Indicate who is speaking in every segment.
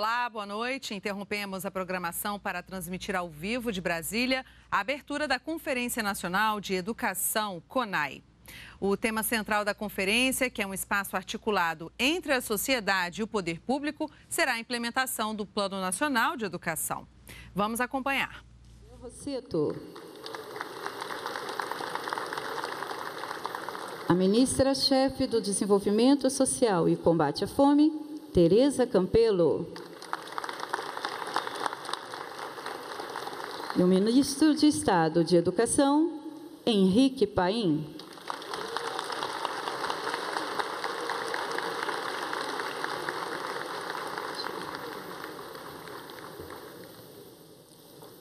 Speaker 1: Olá, boa noite. Interrompemos a programação para transmitir ao vivo de Brasília a abertura da Conferência Nacional de Educação, CONAI. O tema central da conferência, que é um espaço articulado entre a sociedade e o poder público, será a implementação do Plano Nacional de Educação. Vamos acompanhar.
Speaker 2: A ministra-chefe do Desenvolvimento Social e Combate à Fome, Tereza Campelo. E o ministro de Estado de Educação, Henrique Paim.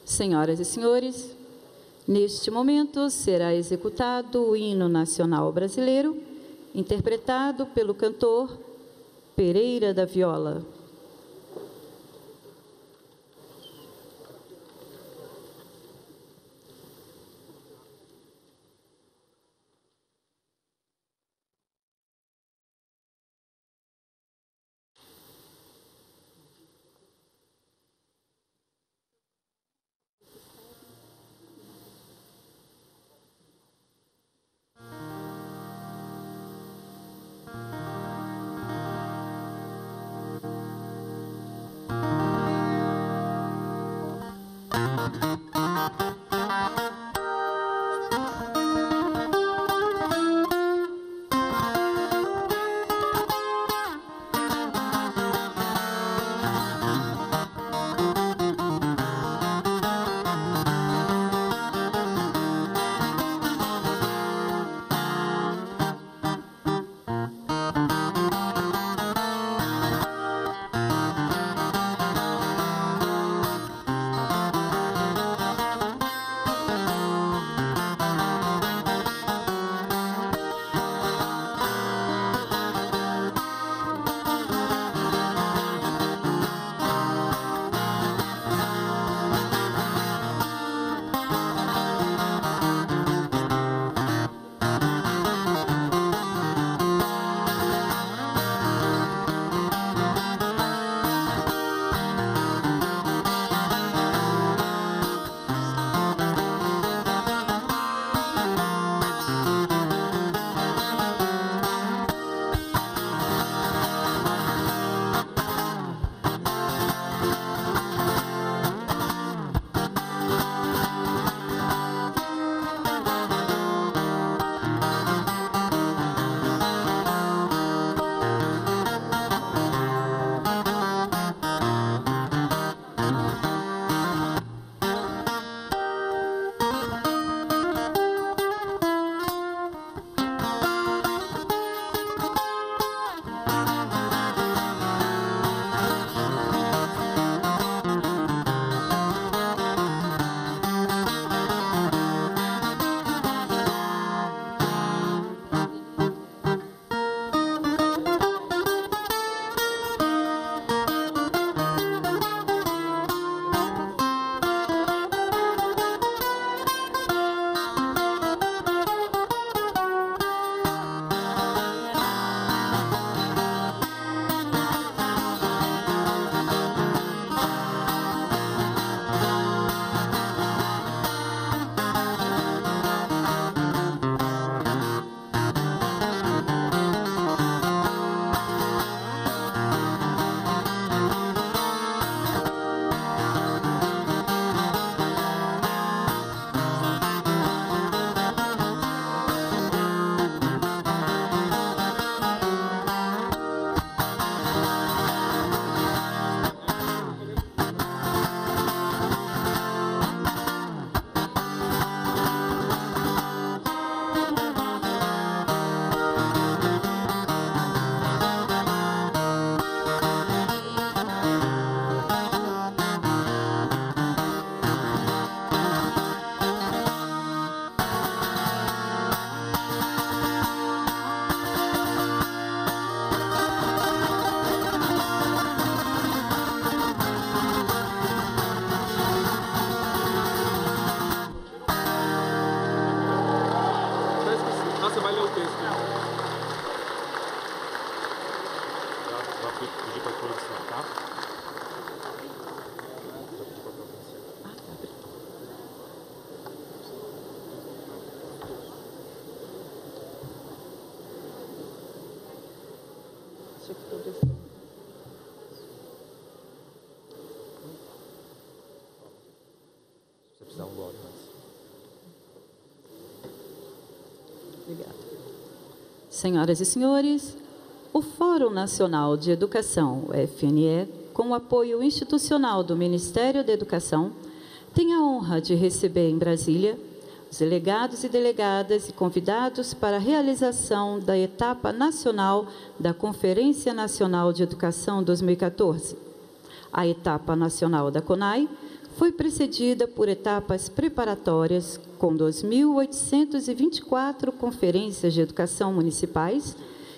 Speaker 2: Senhoras e senhores, neste momento será executado o hino nacional brasileiro, interpretado pelo cantor Pereira da Viola. Senhoras e senhores, o Fórum Nacional de Educação, o FNE, com o apoio institucional do Ministério da Educação, tem a honra de receber em Brasília os delegados e delegadas e convidados para a realização da etapa nacional da Conferência Nacional de Educação 2014. A etapa nacional da CONAI foi precedida por etapas preparatórias com 2.824 conferências de educação municipais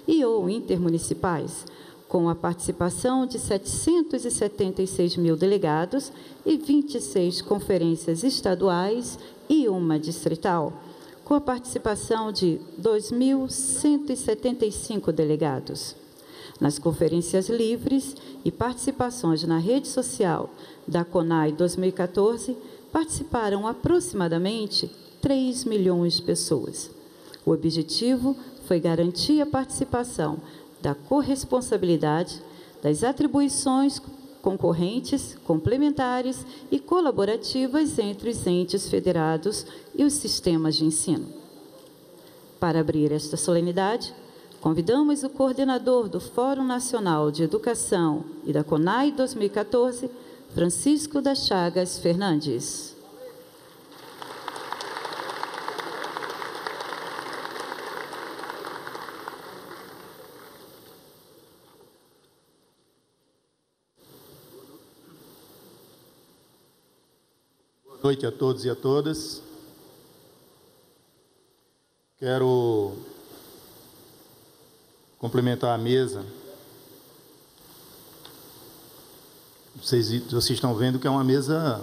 Speaker 2: e ou intermunicipais, com a participação de 776 mil delegados e 26 conferências estaduais e uma distrital, com a participação de 2.175 delegados. Nas conferências livres e participações na rede social da CONAI 2014, participaram aproximadamente 3 milhões de pessoas. O objetivo foi garantir a participação da corresponsabilidade das atribuições concorrentes, complementares e colaborativas entre os entes federados e os sistemas de ensino. Para abrir esta solenidade, convidamos o coordenador do Fórum Nacional de Educação e da CONAI 2014, Francisco das Chagas Fernandes.
Speaker 3: Boa noite a todos e a todas. Quero complementar a mesa. Vocês, vocês estão vendo que é uma mesa.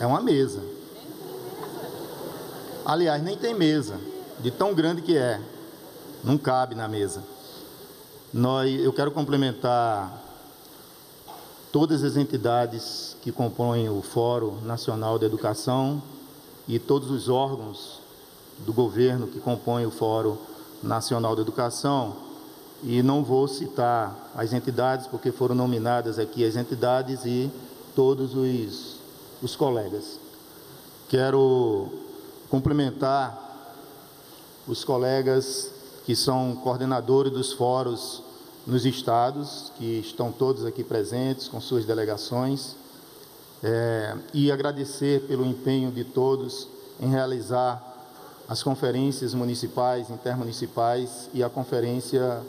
Speaker 3: É uma mesa. Aliás, nem tem mesa, de tão grande que é. Não cabe na mesa. Nós, eu quero complementar todas as entidades que compõem o Fórum Nacional de Educação e todos os órgãos do governo que compõem o Fórum Nacional de Educação. E não vou citar as entidades, porque foram nominadas aqui as entidades e todos os, os colegas. Quero cumprimentar os colegas que são coordenadores dos fóruns nos estados, que estão todos aqui presentes com suas delegações, é, e agradecer pelo empenho de todos em realizar as conferências municipais, intermunicipais e a conferência,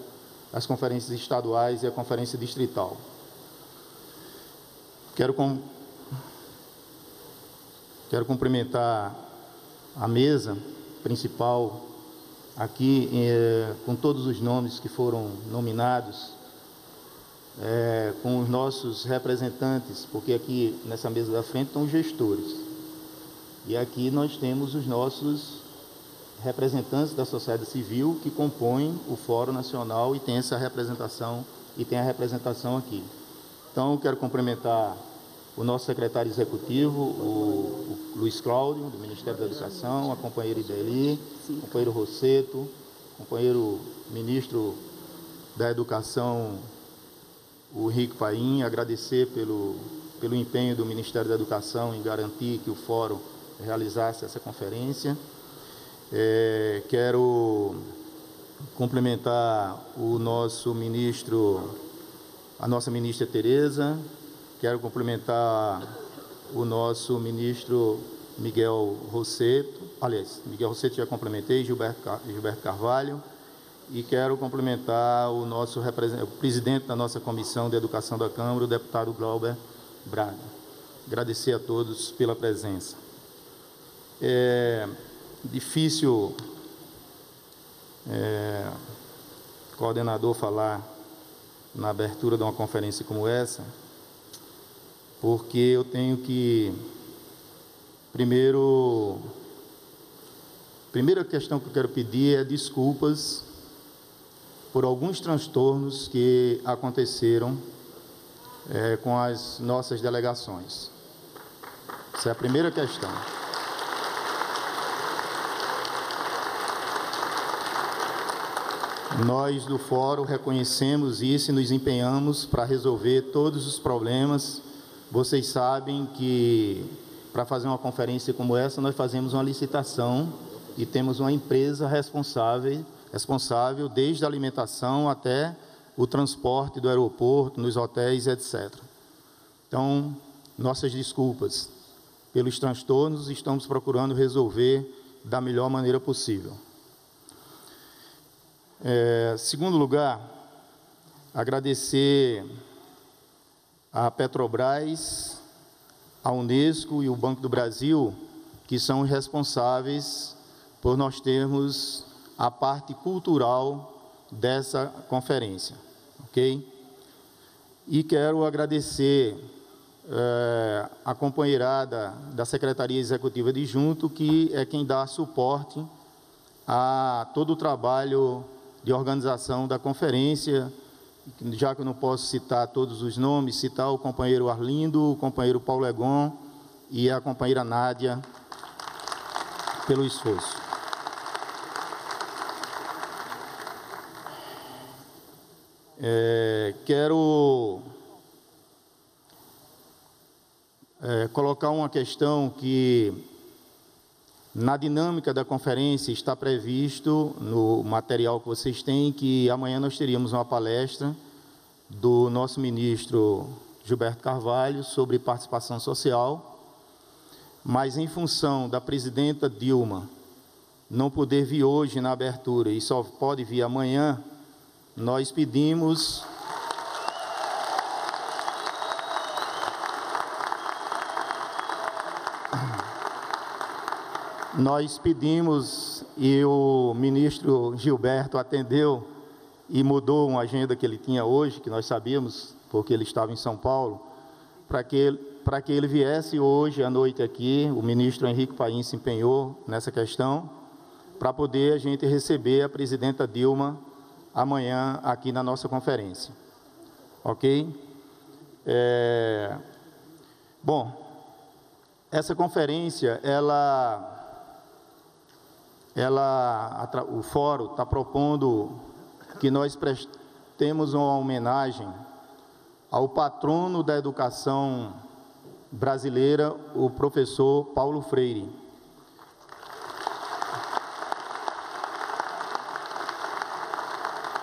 Speaker 3: as conferências estaduais e a conferência distrital. Quero, com, quero cumprimentar a mesa principal aqui é, com todos os nomes que foram nominados, é, com os nossos representantes, porque aqui nessa mesa da frente estão os gestores. E aqui nós temos os nossos representantes da sociedade civil que compõem o Fórum Nacional e tem essa representação e tem a representação aqui. Então, quero cumprimentar o nosso secretário executivo, o, o Luiz Cláudio, do Ministério da Educação, a companheira Ideli, o companheiro Rosseto, o companheiro ministro da Educação, o Henrique Paim, agradecer pelo, pelo empenho do Ministério da Educação em garantir que o fórum realizasse essa conferência. É, quero complementar o nosso ministro, a nossa ministra Tereza, Quero cumprimentar o nosso ministro Miguel Rosseto, aliás, Miguel Rosseto já complementei, Gilberto, Gilberto Carvalho, e quero cumprimentar o nosso o presidente da nossa Comissão de Educação da Câmara, o deputado Glauber Braga. Agradecer a todos pela presença. É difícil, é, coordenador, falar na abertura de uma conferência como essa, porque eu tenho que primeiro primeira questão que eu quero pedir é desculpas por alguns transtornos que aconteceram é, com as nossas delegações. Essa é a primeira questão. Nós do Fórum reconhecemos isso e nos empenhamos para resolver todos os problemas. Vocês sabem que para fazer uma conferência como essa, nós fazemos uma licitação e temos uma empresa responsável, responsável desde a alimentação até o transporte do aeroporto, nos hotéis, etc. Então, nossas desculpas pelos transtornos, estamos procurando resolver da melhor maneira possível. É, segundo lugar, agradecer à Petrobras, à Unesco e o Banco do Brasil, que são responsáveis por nós termos a parte cultural dessa conferência, ok? E quero agradecer é, a companheirada da Secretaria Executiva de Junto, que é quem dá suporte a todo o trabalho de organização da conferência, já que eu não posso citar todos os nomes, citar o companheiro Arlindo, o companheiro Paulo Egon e a companheira Nádia pelo esforço. É, quero é, colocar uma questão que na dinâmica da conferência está previsto no material que vocês têm que amanhã nós teríamos uma palestra do nosso ministro Gilberto Carvalho sobre participação social, mas em função da presidenta Dilma não poder vir hoje na abertura e só pode vir amanhã, nós pedimos Nós pedimos e o ministro Gilberto atendeu e mudou uma agenda que ele tinha hoje, que nós sabíamos, porque ele estava em São Paulo, para que ele, que ele viesse hoje à noite aqui. O ministro Henrique Paim se empenhou nessa questão, para poder a gente receber a presidenta Dilma amanhã aqui na nossa conferência. Ok? É... Bom, essa conferência, ela ela, o fórum está propondo que nós prestemos uma homenagem ao patrono da educação brasileira, o professor Paulo Freire.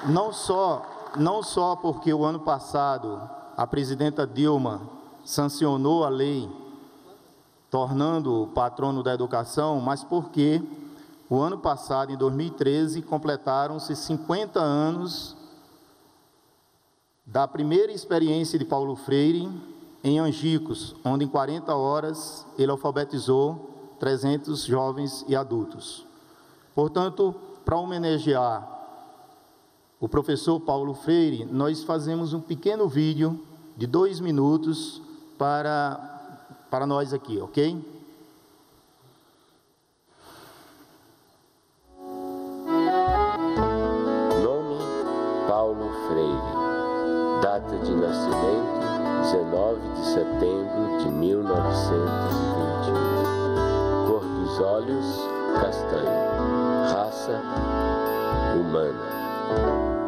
Speaker 3: Não só, não só porque o ano passado a presidenta Dilma sancionou a lei tornando o patrono da educação, mas porque o ano passado, em 2013, completaram-se 50 anos da primeira experiência de Paulo Freire em Angicos, onde em 40 horas ele alfabetizou 300 jovens e adultos. Portanto, para homenagear o professor Paulo Freire, nós fazemos um pequeno vídeo de dois minutos para, para nós aqui, ok?
Speaker 4: Data de nascimento: 19 de setembro de 1921. Cor dos olhos: castanho. Raça: humana.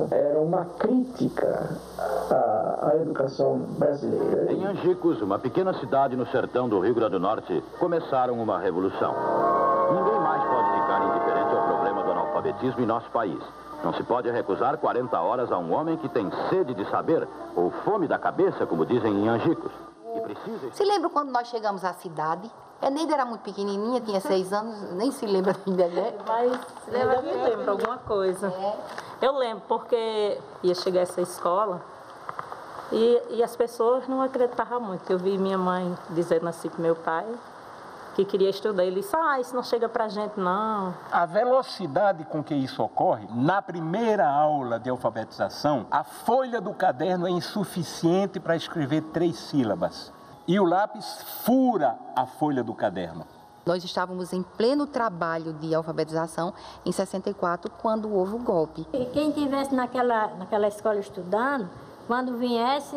Speaker 5: 50, era uma crítica à, à educação brasileira.
Speaker 6: Em Angicos, uma pequena cidade no sertão do Rio Grande do Norte, começaram uma revolução. Ninguém mais pode ficar indiferente ao problema do analfabetismo em nosso país. Não se pode recusar 40 horas a um homem que tem sede de saber, ou fome da cabeça, como dizem em Angicos.
Speaker 7: E precisa... Se lembra quando nós chegamos à cidade? A Neide era muito pequenininha, tinha seis anos, nem se lembra ainda, né?
Speaker 8: Mas lembra me lembro alguma coisa. É. Eu lembro porque ia chegar essa escola e, e as pessoas não acreditavam muito. Eu vi minha mãe dizendo assim para meu pai que queria estudar. Ele disse, ah, isso não chega para gente, não.
Speaker 9: A velocidade com que isso ocorre, na primeira aula de alfabetização, a folha do caderno é insuficiente para escrever três sílabas. e o lápis fura a folha do caderno.
Speaker 7: Nós estávamos em pleno trabalho de alfabetização em 64, quando houve o golpe.
Speaker 10: E quem estivesse naquela, naquela escola estudando, quando viesse,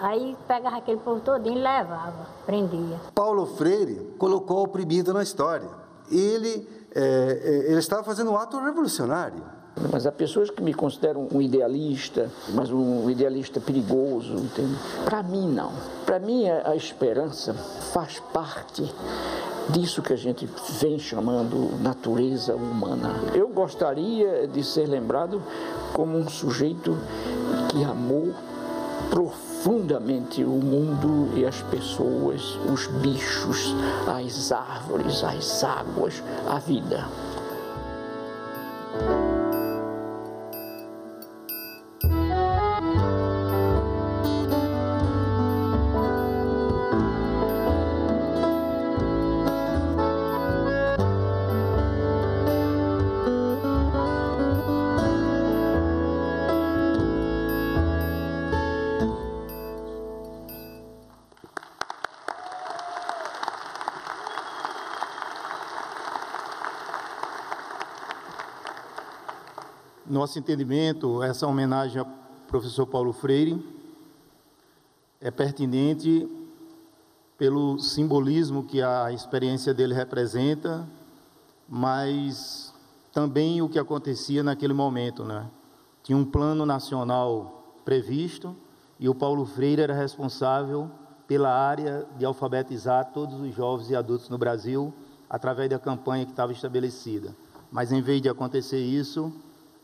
Speaker 10: aí pegava aquele povo todinho e levava, prendia.
Speaker 11: Paulo Freire colocou o oprimido na história. Ele, é, ele estava fazendo um ato revolucionário.
Speaker 5: Mas há pessoas que me consideram um idealista, mas um idealista perigoso, entende? Para mim, não. Para mim, a esperança faz parte disso que a gente vem chamando natureza humana. Eu gostaria de ser lembrado como um sujeito que amou profundamente o mundo e as pessoas, os bichos, as árvores, as águas, a vida.
Speaker 3: Nosso entendimento, essa homenagem ao professor Paulo Freire é pertinente pelo simbolismo que a experiência dele representa, mas também o que acontecia naquele momento, né? Tinha um plano nacional previsto e o Paulo Freire era responsável pela área de alfabetizar todos os jovens e adultos no Brasil através da campanha que estava estabelecida. Mas em vez de acontecer isso,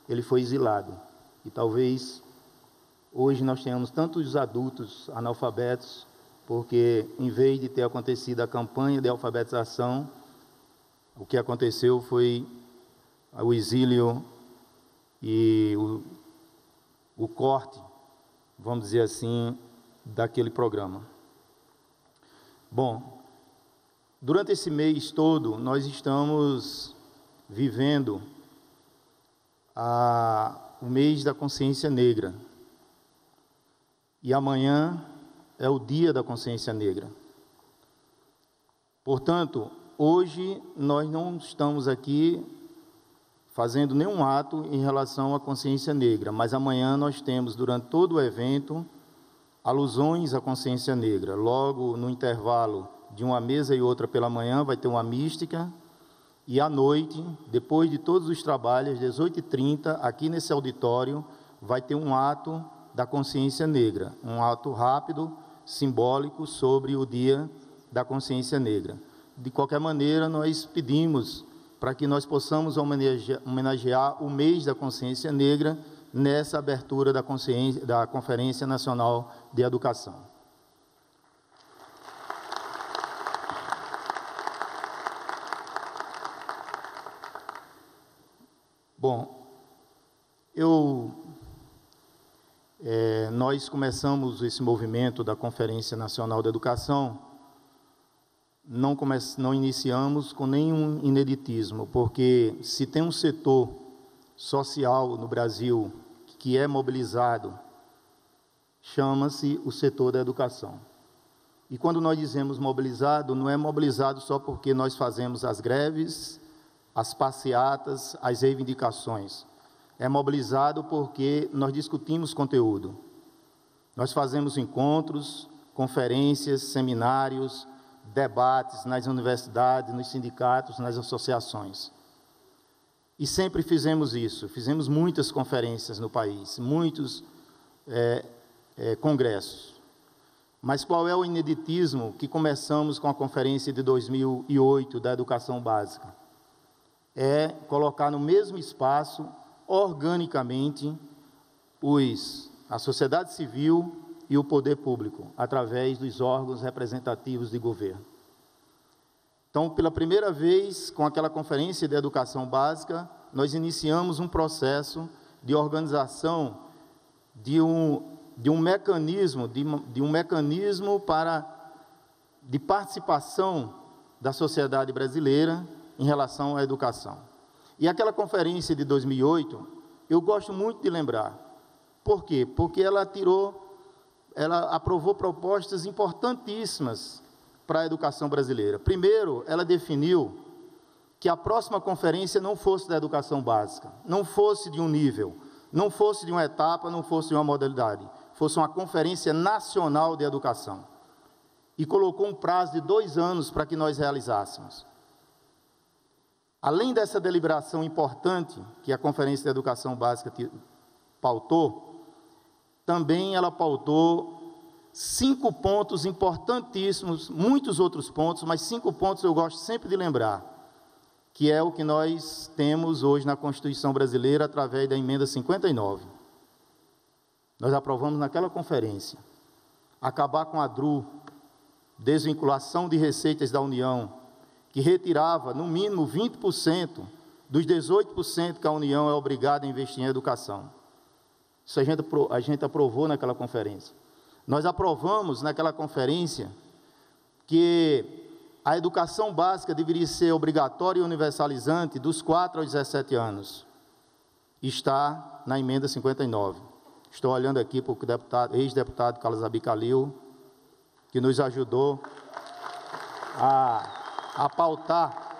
Speaker 3: ele foi exilado. E talvez hoje nós tenhamos tantos adultos analfabetos, porque em vez de ter acontecido a campanha de alfabetização, o que aconteceu foi o exílio e o, o corte, vamos dizer assim, daquele programa. Bom, durante esse mês todo, nós estamos vivendo a, o mês da consciência negra. E amanhã é o dia da consciência negra. Portanto, hoje nós não estamos aqui fazendo nenhum ato em relação à consciência negra, mas amanhã nós temos, durante todo o evento, alusões à consciência negra. Logo no intervalo de uma mesa e outra pela manhã, vai ter uma mística e à noite, depois de todos os trabalhos, às 18h30, aqui nesse auditório, vai ter um ato da consciência negra, um ato rápido, simbólico, sobre o Dia da Consciência Negra. De qualquer maneira, nós pedimos para que nós possamos homenagear, o mês da consciência negra nessa abertura da, da Conferência Nacional de Educação. Bom, eu, é, nós começamos esse movimento da Conferência Nacional da Educação, não, come, não iniciamos com nenhum ineditismo, porque se tem um setor social no Brasil que é mobilizado, chama-se o setor da educação. E quando nós dizemos mobilizado, não é mobilizado só porque nós fazemos as greves as passeatas, as reivindicações. É mobilizado porque nós discutimos conteúdo. Nós fazemos encontros, conferências, seminários, debates nas universidades, nos sindicatos, nas associações. E sempre fizemos isso. Fizemos muitas conferências no país, muitos é, é, congressos. Mas qual é o ineditismo que começamos com a conferência de 2008 da educação básica? É colocar no mesmo espaço, organicamente, os, a sociedade civil e o poder público, através dos órgãos representativos de governo. Então, pela primeira vez, com aquela conferência de educação básica, nós iniciamos um processo de organização de um, de um mecanismo, de, de um mecanismo para de participação da sociedade brasileira em relação à educação. E aquela conferência de 2008, eu gosto muito de lembrar. Por quê? Porque ela tirou ela aprovou propostas importantíssimas para a educação brasileira. Primeiro, ela definiu que a próxima conferência não fosse da educação básica, não fosse de um nível, não fosse de uma etapa, não fosse de uma modalidade, fosse uma conferência nacional de educação. E colocou um prazo de dois anos para que nós realizássemos. Além dessa deliberação importante que a Conferência de Educação Básica pautou, também ela pautou cinco pontos importantíssimos, muitos outros pontos, mas cinco pontos eu gosto sempre de lembrar, que é o que nós temos hoje na Constituição brasileira através da emenda 59. Nós aprovamos naquela conferência acabar com a DRU, desvinculação de receitas da União, que retirava no mínimo 20% dos 18% que a União é obrigada a investir em educação. Isso a gente, a gente aprovou naquela conferência. Nós aprovamos naquela conferência que a educação básica deveria ser obrigatória e universalizante dos 4 aos 17 anos. Está na emenda 59. Estou olhando aqui para o ex-deputado Carlos Abicalil, que nos ajudou a, a pautar,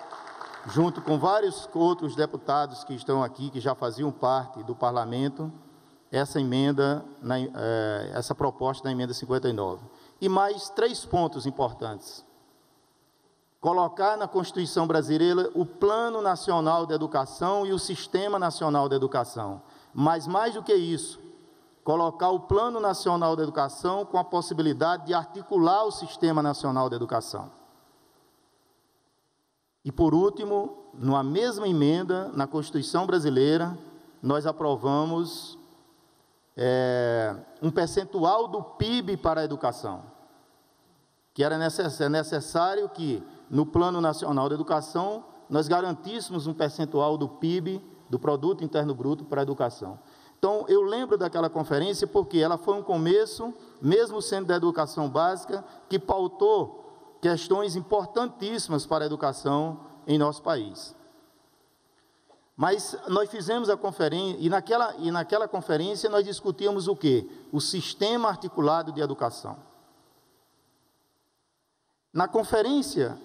Speaker 3: junto com vários outros deputados que estão aqui, que já faziam parte do parlamento, essa emenda, é, essa proposta da emenda 59. E mais três pontos importantes. Colocar na Constituição brasileira o Plano Nacional de Educação e o Sistema Nacional de Educação. Mas mais do que isso, colocar o Plano Nacional de Educação com a possibilidade de articular o Sistema Nacional de Educação. E por último, numa mesma emenda, na Constituição brasileira, nós aprovamos é, um percentual do PIB para a educação, que era necessário, é necessário que, no Plano Nacional de Educação, nós garantíssemos um percentual do PIB, do Produto Interno Bruto, para a educação. Então, eu lembro daquela conferência porque ela foi um começo, mesmo sendo da educação básica, que pautou questões importantíssimas para a educação em nosso país. Mas nós fizemos a conferência, e naquela, e naquela conferência nós discutíamos o quê? O sistema articulado de educação. Na conferência,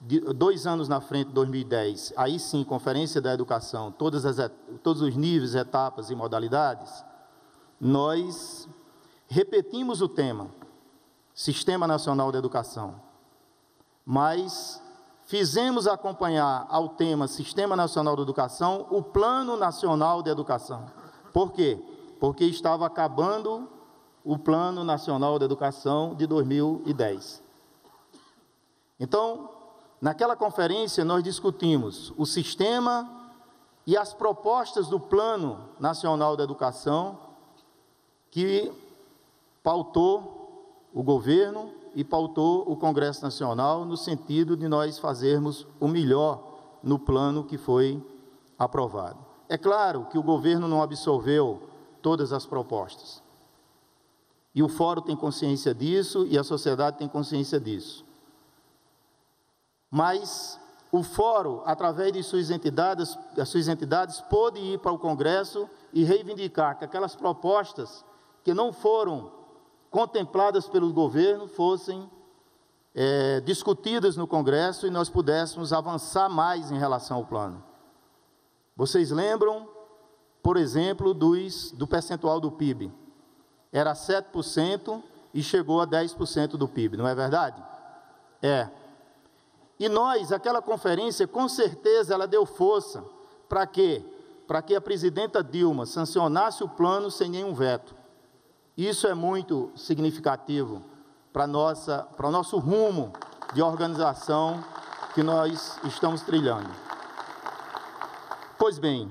Speaker 3: de, dois anos na frente, 2010, aí sim, Conferência da Educação, todas as, todos os níveis, etapas e modalidades, nós repetimos o tema, Sistema Nacional de Educação, mas fizemos acompanhar ao tema Sistema Nacional de Educação o Plano Nacional de Educação. Por quê? Porque estava acabando o Plano Nacional de Educação de 2010. Então, naquela conferência, nós discutimos o sistema e as propostas do Plano Nacional de Educação que pautou o governo e pautou o Congresso Nacional no sentido de nós fazermos o melhor no plano que foi aprovado. É claro que o governo não absorveu todas as propostas. E o fórum tem consciência disso e a sociedade tem consciência disso. Mas o fórum, através de suas entidades, as suas entidades, pôde ir para o Congresso e reivindicar que aquelas propostas que não foram contempladas pelo governo fossem é, discutidas no Congresso e nós pudéssemos avançar mais em relação ao plano. Vocês lembram, por exemplo, dos, do percentual do PIB? Era 7% e chegou a 10% do PIB, não é verdade? É. E nós, aquela conferência, com certeza ela deu força para quê? Para que a presidenta Dilma sancionasse o plano sem nenhum veto. Isso é muito significativo para o nosso rumo de organização que nós estamos trilhando. Pois bem,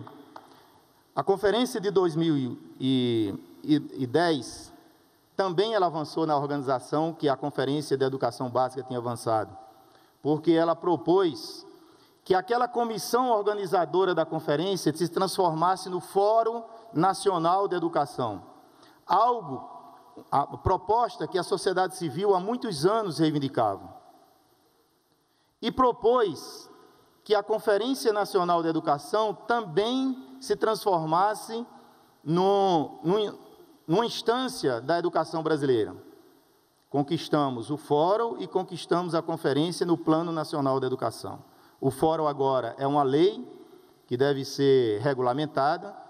Speaker 3: a conferência de 2010 também ela avançou na organização que a Conferência de Educação Básica tinha avançado, porque ela propôs que aquela comissão organizadora da conferência se transformasse no Fórum Nacional de Educação algo, a proposta que a sociedade civil há muitos anos reivindicava. E propôs que a Conferência Nacional de Educação também se transformasse no, no, numa instância da educação brasileira. Conquistamos o Fórum e conquistamos a conferência no Plano Nacional da Educação. O Fórum agora é uma lei que deve ser regulamentada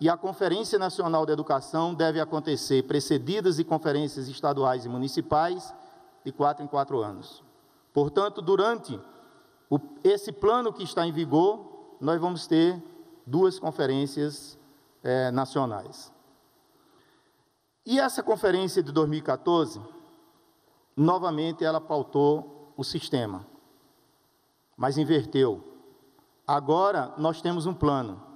Speaker 3: e a Conferência Nacional da Educação deve acontecer precedidas de conferências estaduais e municipais de quatro em quatro anos. Portanto, durante o, esse plano que está em vigor, nós vamos ter duas conferências é, nacionais. E essa conferência de 2014, novamente ela pautou o sistema, mas inverteu. Agora nós temos um plano.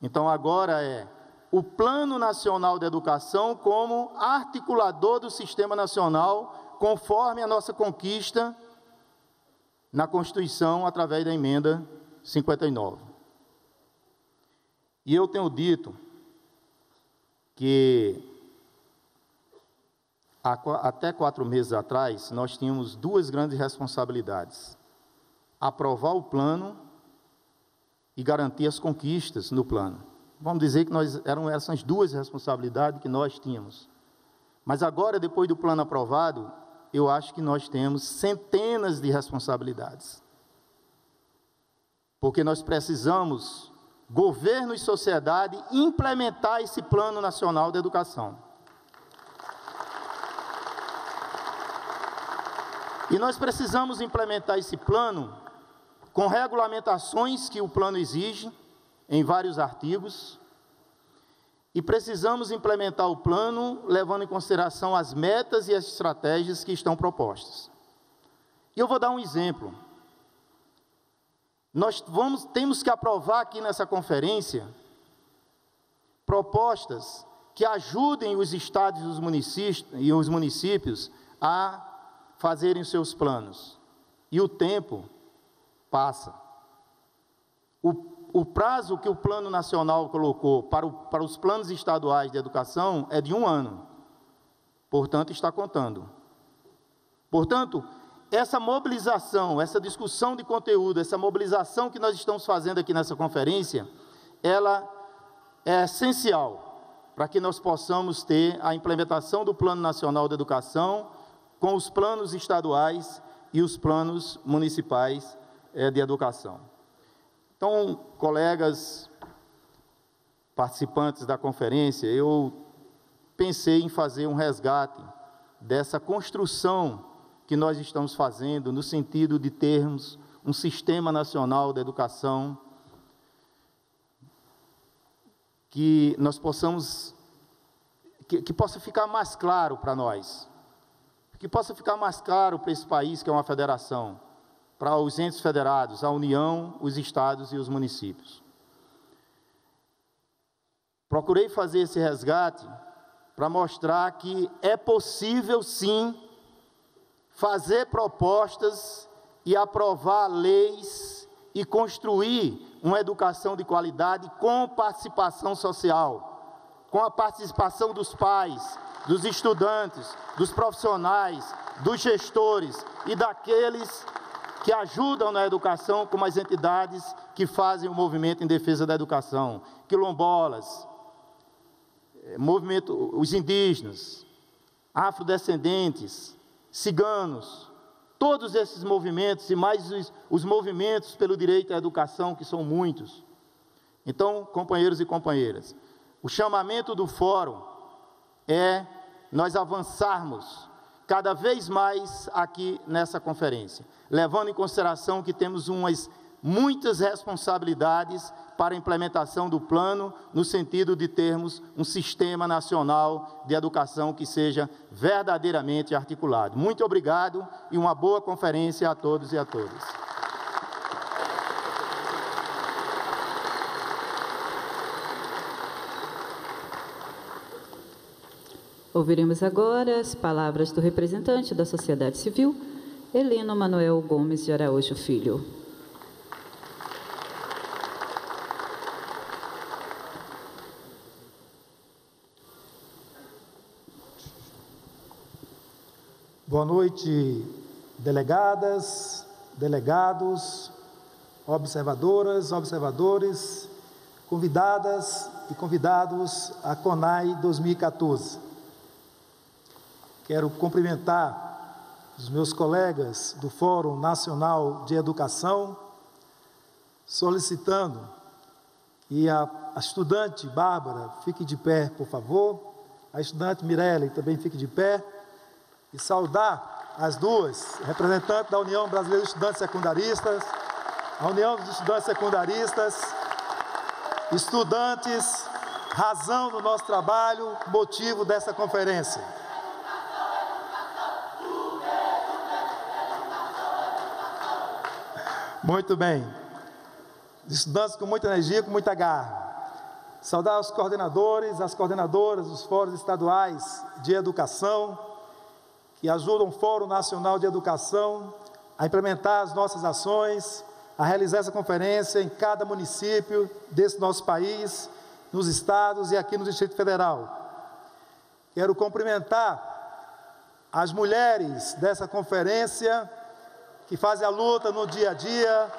Speaker 3: Então agora é o Plano Nacional de Educação como articulador do sistema nacional, conforme a nossa conquista na Constituição através da emenda 59. E eu tenho dito que até quatro meses atrás, nós tínhamos duas grandes responsabilidades: aprovar o plano e garantir as conquistas no plano. Vamos dizer que nós eram essas duas responsabilidades que nós tínhamos. Mas agora, depois do plano aprovado, eu acho que nós temos centenas de responsabilidades. Porque nós precisamos, governo e sociedade, implementar esse plano nacional de educação. E nós precisamos implementar esse plano com regulamentações que o plano exige, em vários artigos, e precisamos implementar o plano levando em consideração as metas e as estratégias que estão propostas. E eu vou dar um exemplo. Nós vamos, temos que aprovar aqui nessa conferência propostas que ajudem os estados e os municípios, e os municípios a fazerem seus planos. E o tempo passa. O, o prazo que o Plano Nacional colocou para, o, para os planos estaduais de educação é de um ano. Portanto, está contando. Portanto, essa mobilização, essa discussão de conteúdo, essa mobilização que nós estamos fazendo aqui nessa conferência, ela é essencial para que nós possamos ter a implementação do Plano Nacional de Educação com os planos estaduais e os planos municipais é, de educação. Então, colegas participantes da conferência, eu pensei em fazer um resgate dessa construção que nós estamos fazendo no sentido de termos um sistema nacional de educação que nós possamos que, que possa ficar mais claro para nós que possa ficar mais claro para esse país que é uma federação, para os entes federados, a União, os estados e os municípios. Procurei fazer esse resgate para mostrar que é possível sim fazer propostas e aprovar leis e construir uma educação de qualidade com participação social, com a participação dos pais, dos estudantes, dos profissionais, dos gestores e daqueles que ajudam na educação, como as entidades que fazem o movimento em defesa da educação, quilombolas, eh, movimento, os indígenas, afrodescendentes, ciganos, todos esses movimentos e mais os, os movimentos pelo direito à educação, que são muitos. Então, companheiros e companheiras, o chamamento do fórum é nós avançarmos cada vez mais aqui nessa conferência, levando em consideração que temos umas muitas responsabilidades para a implementação do plano, no sentido de termos um sistema nacional de educação que seja verdadeiramente articulado. Muito obrigado e uma boa conferência a todos e a todas.
Speaker 2: Ouviremos agora as palavras do representante da sociedade civil, Heleno Manuel Gomes de Araújo Filho.
Speaker 12: Boa noite, delegadas, delegados, observadoras, observadores, convidadas e convidados à CONAI 2014. Quero cumprimentar os meus colegas do Fórum Nacional de Educação, solicitando que a, a estudante Bárbara fique de pé, por favor, a estudante Mirelle também fique de pé, e saudar as duas, representantes da União Brasileira de Estudantes Secundaristas, a União dos Estudantes Secundaristas, estudantes, razão do nosso trabalho, motivo dessa conferência. Muito bem. Estudantes com muita energia, com muita garra. Saudar os coordenadores, as coordenadoras dos fóruns estaduais de educação, que ajudam o Fórum Nacional de Educação a implementar as nossas ações, a realizar essa conferência em cada município desse nosso país, nos estados e aqui no Distrito Federal. Quero cumprimentar as mulheres dessa conferência que fazem a luta no dia a dia,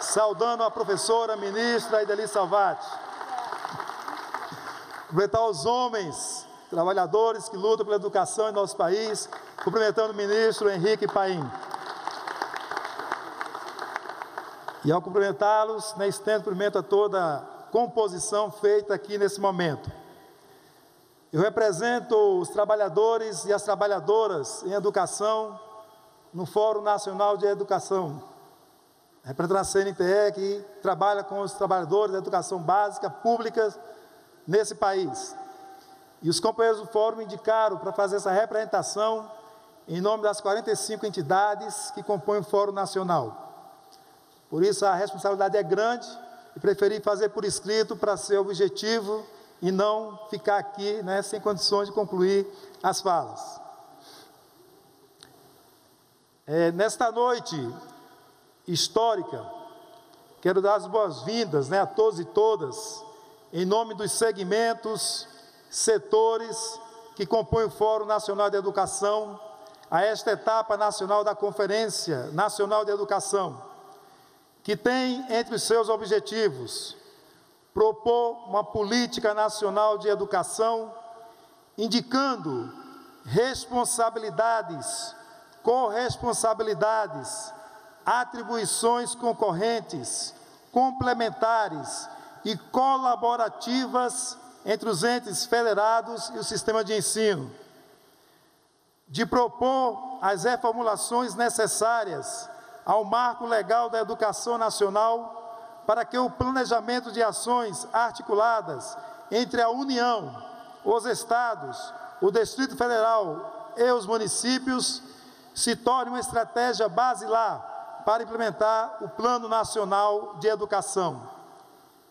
Speaker 12: saudando a professora ministra Ideli Salvati. Cumprimentar os homens, trabalhadores que lutam pela educação em nosso país, cumprimentando o ministro Henrique Paim. E ao cumprimentá-los, né, estendo cumprimento a toda a composição feita aqui nesse momento. Eu represento os trabalhadores e as trabalhadoras em educação no Fórum Nacional de Educação. Representando a CNTE, que trabalha com os trabalhadores da educação básica pública nesse país. E os companheiros do Fórum indicaram para fazer essa representação em nome das 45 entidades que compõem o Fórum Nacional. Por isso a responsabilidade é grande e preferi fazer por escrito para ser objetivo e não ficar aqui né, sem condições de concluir as falas. É, nesta noite histórica, quero dar as boas-vindas né, a todos e todas, em nome dos segmentos, setores que compõem o Fórum Nacional de Educação, a esta etapa nacional da Conferência Nacional de Educação que tem entre os seus objetivos propor uma política nacional de educação, indicando responsabilidades, corresponsabilidades, atribuições concorrentes, complementares e colaborativas entre os entes federados e o sistema de ensino, de propor as reformulações necessárias ao marco legal da educação nacional para que o planejamento de ações articuladas entre a União, os estados, o Distrito Federal e os municípios se torne uma estratégia basilar para implementar o Plano Nacional de Educação.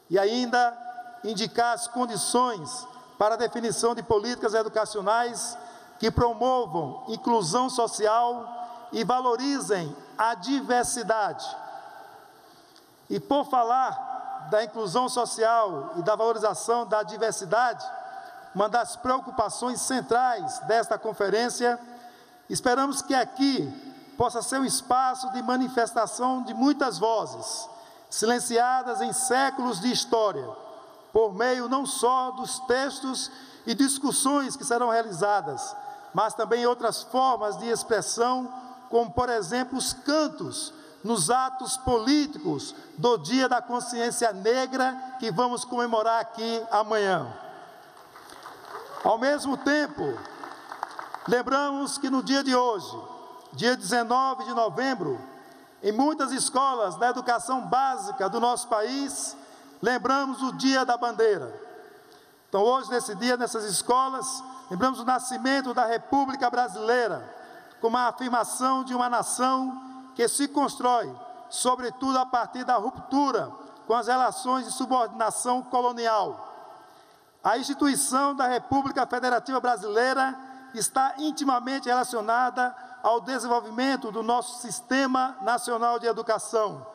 Speaker 12: E ainda indicar as condições para a definição de políticas educacionais que promovam inclusão social e valorizem a diversidade. E por falar da inclusão social e da valorização da diversidade, uma das preocupações centrais desta conferência, esperamos que aqui possa ser um espaço de manifestação de muitas vozes, silenciadas em séculos de história, por meio não só dos textos e discussões que serão realizadas, mas também outras formas de expressão como por exemplo os cantos nos atos políticos do Dia da Consciência Negra que vamos comemorar aqui amanhã. Ao mesmo tempo, lembramos que no dia de hoje, dia 19 de novembro, em muitas escolas da educação básica do nosso país, lembramos o Dia da Bandeira. Então, hoje, nesse dia, nessas escolas, lembramos o nascimento da República Brasileira como a afirmação de uma nação que se constrói, sobretudo a partir da ruptura com as relações de subordinação colonial. A instituição da República Federativa Brasileira está intimamente relacionada ao desenvolvimento do nosso Sistema Nacional de Educação.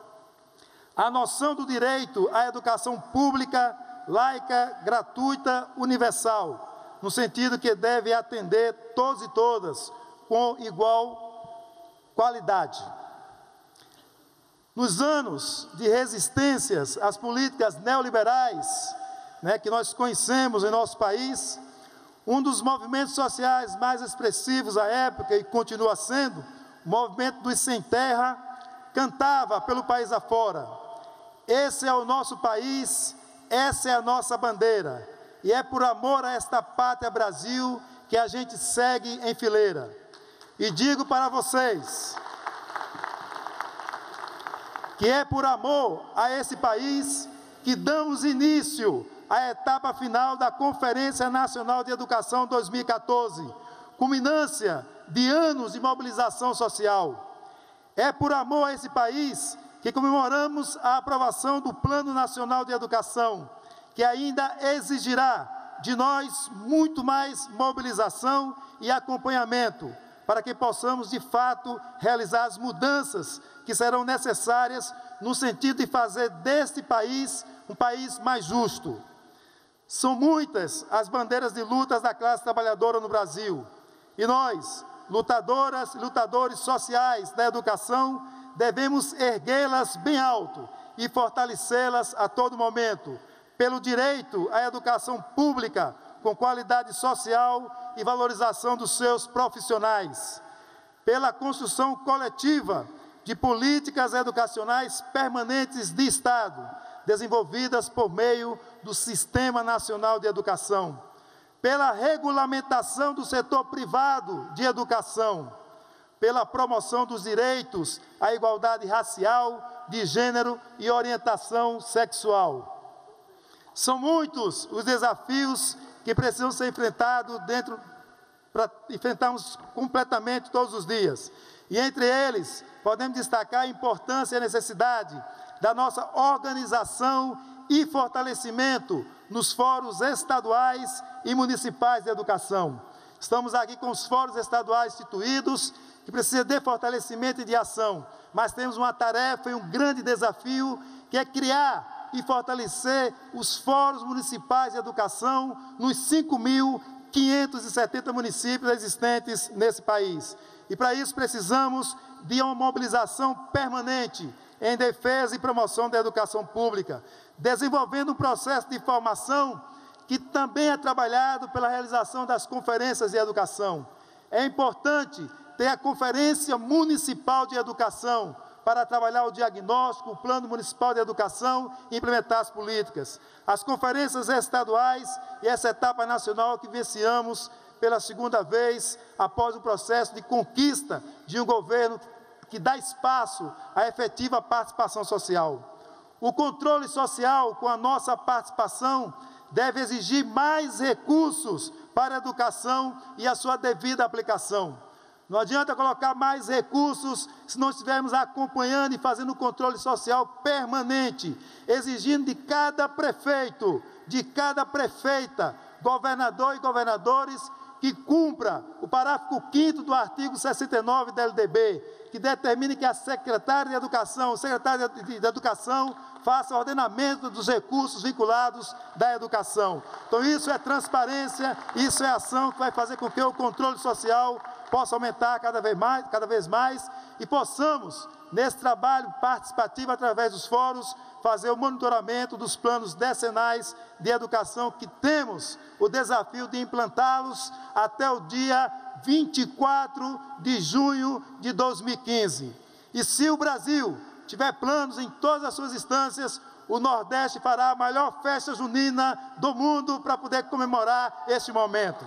Speaker 12: A noção do direito à educação pública, laica, gratuita, universal, no sentido que deve atender todos e todas, com igual qualidade. Nos anos de resistências às políticas neoliberais, né, que nós conhecemos em nosso país, um dos movimentos sociais mais expressivos à época e continua sendo, o movimento dos sem terra, cantava pelo país afora. Esse é o nosso país, essa é a nossa bandeira. E é por amor a esta pátria Brasil que a gente segue em fileira. E digo para vocês que é por amor a esse país que damos início à etapa final da Conferência Nacional de Educação 2014, culminância de anos de mobilização social. É por amor a esse país que comemoramos a aprovação do Plano Nacional de Educação, que ainda exigirá de nós muito mais mobilização e acompanhamento, para que possamos de fato realizar as mudanças que serão necessárias no sentido de fazer deste país um país mais justo. São muitas as bandeiras de lutas da classe trabalhadora no Brasil, e nós, lutadoras e lutadores sociais da educação, devemos erguê-las bem alto e fortalecê-las a todo momento, pelo direito à educação pública com qualidade social e valorização dos seus profissionais, pela construção coletiva de políticas educacionais permanentes de Estado, desenvolvidas por meio do Sistema Nacional de Educação, pela regulamentação do setor privado de educação, pela promoção dos direitos à igualdade racial, de gênero e orientação sexual. São muitos os desafios que precisam ser enfrentados dentro para enfrentarmos completamente todos os dias. E entre eles, podemos destacar a importância e a necessidade da nossa organização e fortalecimento nos fóruns estaduais e municipais de educação. Estamos aqui com os fóruns estaduais instituídos, que precisam de fortalecimento e de ação, mas temos uma tarefa e um grande desafio, que é criar e fortalecer os fóruns municipais de educação nos 5.570 municípios existentes nesse país. E para isso precisamos de uma mobilização permanente em defesa e promoção da educação pública, desenvolvendo um processo de formação que também é trabalhado pela realização das conferências de educação. É importante ter a Conferência Municipal de Educação para trabalhar o diagnóstico, o Plano Municipal de Educação e implementar as políticas. As conferências estaduais e essa etapa nacional que venciamos pela segunda vez após o processo de conquista de um governo que dá espaço à efetiva participação social. O controle social com a nossa participação deve exigir mais recursos para a educação e a sua devida aplicação. Não adianta colocar mais recursos se não estivermos acompanhando e fazendo controle social permanente, exigindo de cada prefeito, de cada prefeita, governador e governadores que cumpra o parágrafo 5 do artigo 69 da LDB, que determine que a secretária de Educação, o secretário de Educação, faça ordenamento dos recursos vinculados da educação. Então, isso é transparência, isso é ação que vai fazer com que o controle social possa aumentar cada vez mais, cada vez mais e possamos, nesse trabalho participativo através dos fóruns, fazer o monitoramento dos planos decenais de educação que temos o desafio de implantá-los até o dia 24 de junho de 2015. E se o Brasil tiver planos em todas as suas instâncias, o Nordeste fará a maior festa junina do mundo para poder comemorar este momento.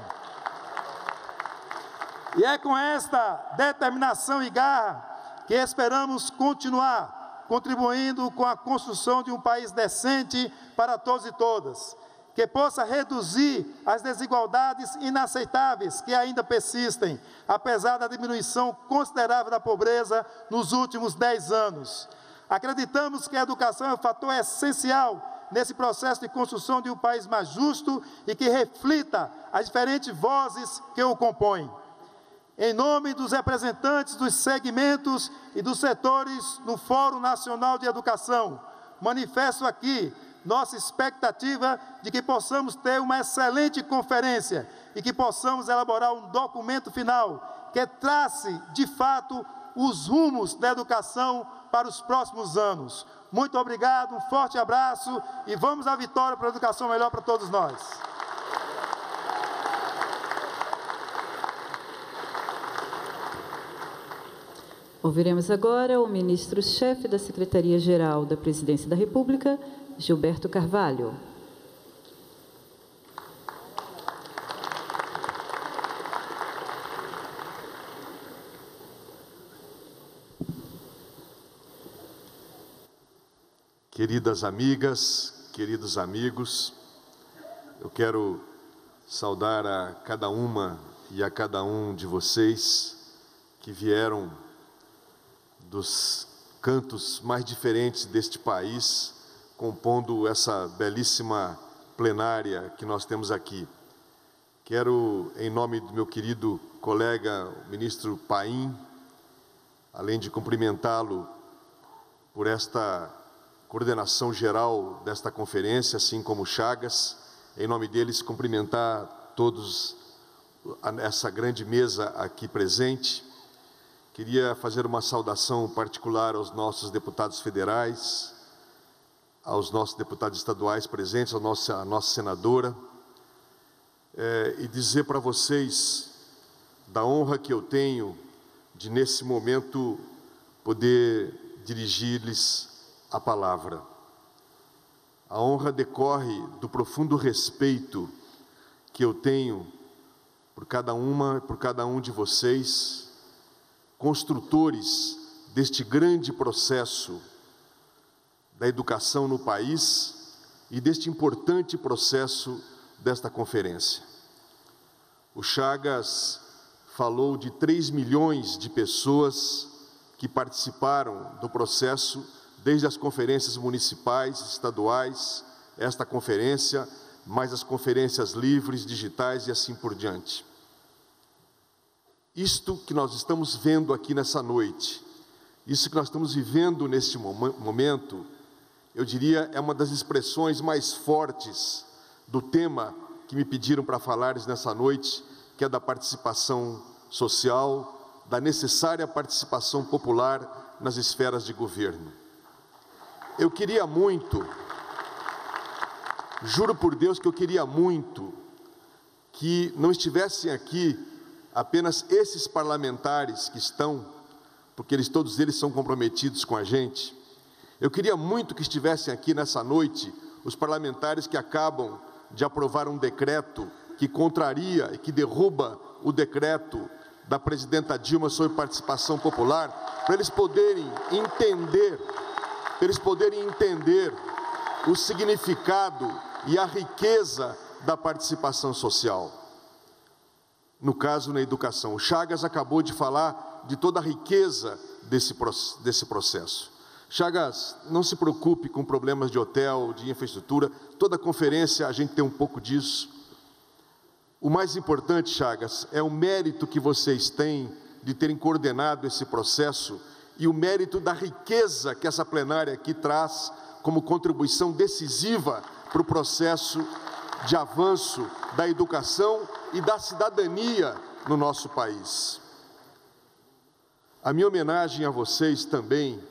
Speaker 12: E é com esta determinação e garra que esperamos continuar contribuindo com a construção de um país decente para todos e todas, que possa reduzir as desigualdades inaceitáveis que ainda persistem, apesar da diminuição considerável da pobreza nos últimos dez anos. Acreditamos que a educação é um fator essencial nesse processo de construção de um país mais justo e que reflita as diferentes vozes que o compõem. Em nome dos representantes dos segmentos e dos setores no Fórum Nacional de Educação, manifesto aqui nossa expectativa de que possamos ter uma excelente conferência e que possamos elaborar um documento final que trace, de fato, os rumos da educação para os próximos anos. Muito obrigado, um forte abraço e vamos à vitória para a educação melhor para todos nós.
Speaker 2: Ouviremos agora o ministro-chefe da Secretaria-Geral da Presidência da República, Gilberto Carvalho.
Speaker 13: Queridas amigas, queridos amigos, eu quero saudar a cada uma e a cada um de vocês que vieram dos cantos mais diferentes deste país, compondo essa belíssima plenária que nós temos aqui. Quero, em nome do meu querido colega, o ministro Paim, além de cumprimentá-lo por esta coordenação geral desta conferência, assim como Chagas, em nome deles, cumprimentar todos essa grande mesa aqui presente. Queria fazer uma saudação particular aos nossos deputados federais, aos nossos deputados estaduais presentes, à nossa, à nossa senadora, é, e dizer para vocês da honra que eu tenho de, nesse momento, poder dirigir-lhes a palavra. A honra decorre do profundo respeito que eu tenho por cada uma, por cada um de vocês, construtores deste grande processo da educação no país e deste importante processo desta conferência. O Chagas falou de 3 milhões de pessoas que participaram do processo desde as conferências municipais, estaduais, esta conferência, mais as conferências livres, digitais e assim por diante. Isto que nós estamos vendo aqui nessa noite, isso que nós estamos vivendo neste momento, eu diria, é uma das expressões mais fortes do tema que me pediram para falar nessa noite, que é da participação social, da necessária participação popular nas esferas de governo. Eu queria muito, juro por Deus que eu queria muito, que não estivessem aqui apenas esses parlamentares que estão, porque eles todos eles são comprometidos com a gente. Eu queria muito que estivessem aqui nessa noite os parlamentares que acabam de aprovar um decreto que contraria e que derruba o decreto da presidenta Dilma sobre participação popular, para eles poderem entender para eles poderem entender o significado e a riqueza da participação social. No caso, na educação. O Chagas acabou de falar de toda a riqueza desse, desse processo. Chagas, não se preocupe com problemas de hotel, de infraestrutura, toda conferência a gente tem um pouco disso. O mais importante, Chagas, é o mérito que vocês têm de terem coordenado esse processo e o mérito da riqueza que essa plenária aqui traz como contribuição decisiva para o processo de avanço da educação e da cidadania no nosso país. A minha homenagem a vocês também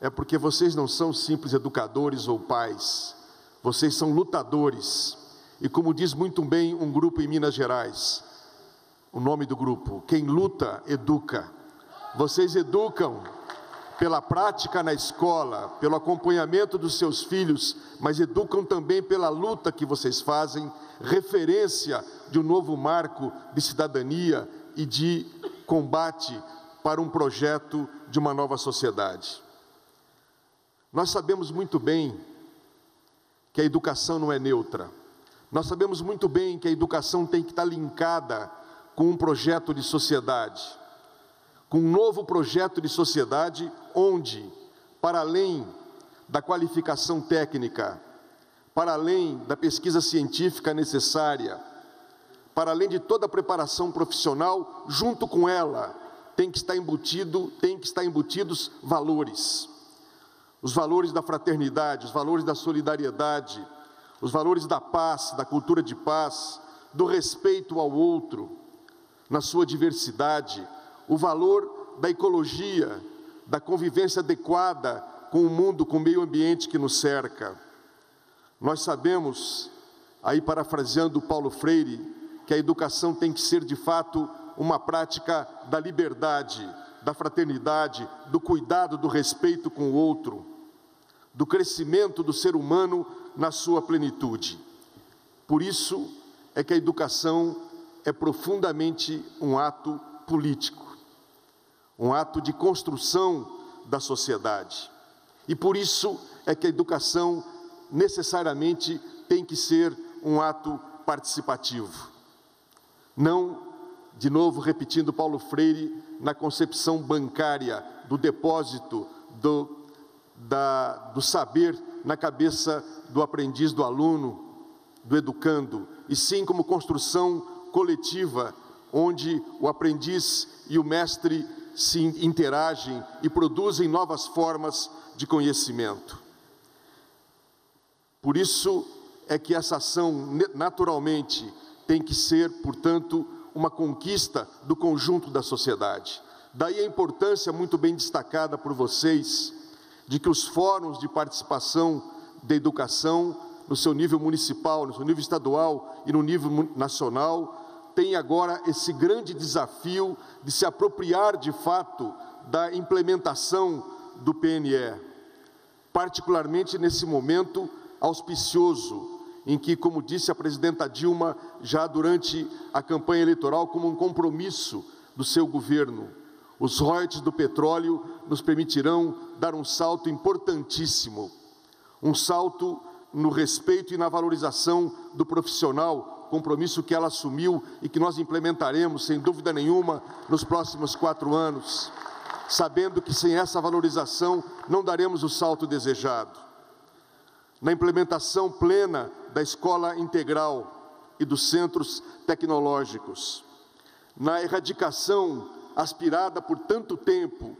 Speaker 13: é porque vocês não são simples educadores ou pais, vocês são lutadores. E como diz muito bem um grupo em Minas Gerais, o nome do grupo, quem luta, educa. Vocês educam pela prática na escola, pelo acompanhamento dos seus filhos, mas educam também pela luta que vocês fazem, referência de um novo marco de cidadania e de combate para um projeto de uma nova sociedade. Nós sabemos muito bem que a educação não é neutra. Nós sabemos muito bem que a educação tem que estar linkada com um projeto de sociedade com um novo projeto de sociedade onde, para além da qualificação técnica, para além da pesquisa científica necessária, para além de toda a preparação profissional, junto com ela tem que estar embutido, tem que estar embutidos valores. Os valores da fraternidade, os valores da solidariedade, os valores da paz, da cultura de paz, do respeito ao outro, na sua diversidade, o valor da ecologia, da convivência adequada com o mundo, com o meio ambiente que nos cerca. Nós sabemos, aí parafraseando Paulo Freire, que a educação tem que ser de fato uma prática da liberdade, da fraternidade, do cuidado, do respeito com o outro, do crescimento do ser humano na sua plenitude. Por isso é que a educação é profundamente um ato político, um ato de construção da sociedade. E por isso é que a educação necessariamente tem que ser um ato participativo. Não, de novo repetindo Paulo Freire, na concepção bancária do depósito do, da, do saber na cabeça do aprendiz, do aluno, do educando, e sim como construção coletiva, onde o aprendiz e o mestre se interagem e produzem novas formas de conhecimento. Por isso é que essa ação, naturalmente, tem que ser, portanto, uma conquista do conjunto da sociedade. Daí a importância muito bem destacada por vocês de que os fóruns de participação da educação, no seu nível municipal, no seu nível estadual e no nível nacional, tem agora esse grande desafio de se apropriar de fato da implementação do PNE, particularmente nesse momento auspicioso em que, como disse a presidenta Dilma já durante a campanha eleitoral, como um compromisso do seu governo, os royalties do petróleo nos permitirão dar um salto importantíssimo, um salto no respeito e na valorização do profissional compromisso que ela assumiu e que nós implementaremos, sem dúvida nenhuma, nos próximos quatro anos, sabendo que sem essa valorização não daremos o salto desejado. Na implementação plena da escola integral e dos centros tecnológicos, na erradicação aspirada por tanto tempo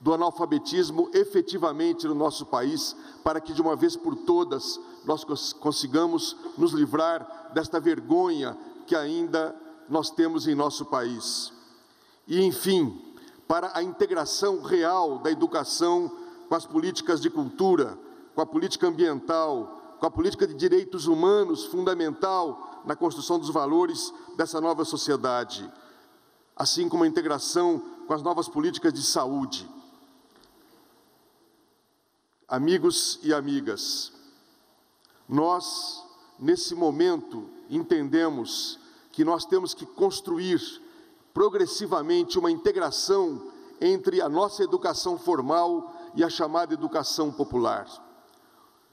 Speaker 13: do analfabetismo efetivamente no nosso país, para que de uma vez por todas nós consigamos nos livrar desta vergonha que ainda nós temos em nosso país. E, enfim, para a integração real da educação com as políticas de cultura, com a política ambiental, com a política de direitos humanos, fundamental na construção dos valores dessa nova sociedade, assim como a integração com as novas políticas de saúde. Amigos e amigas, nós, nesse momento, entendemos que nós temos que construir progressivamente uma integração entre a nossa educação formal e a chamada educação popular.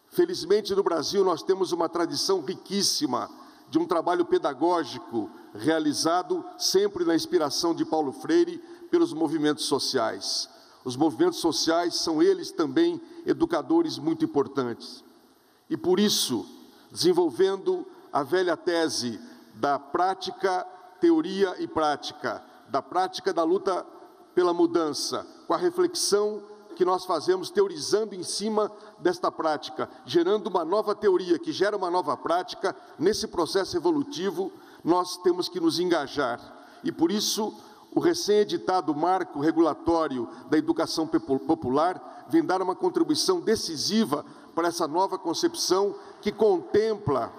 Speaker 13: Felizmente, no Brasil, nós temos uma tradição riquíssima de um trabalho pedagógico realizado sempre na inspiração de Paulo Freire pelos movimentos sociais. Os movimentos sociais são eles também educadores muito importantes. E por isso, desenvolvendo a velha tese da prática, teoria e prática, da prática da luta pela mudança, com a reflexão que nós fazemos teorizando em cima desta prática, gerando uma nova teoria que gera uma nova prática, nesse processo evolutivo, nós temos que nos engajar. E por isso, o recém-editado marco regulatório da educação popular vem dar uma contribuição decisiva para essa nova concepção que contempla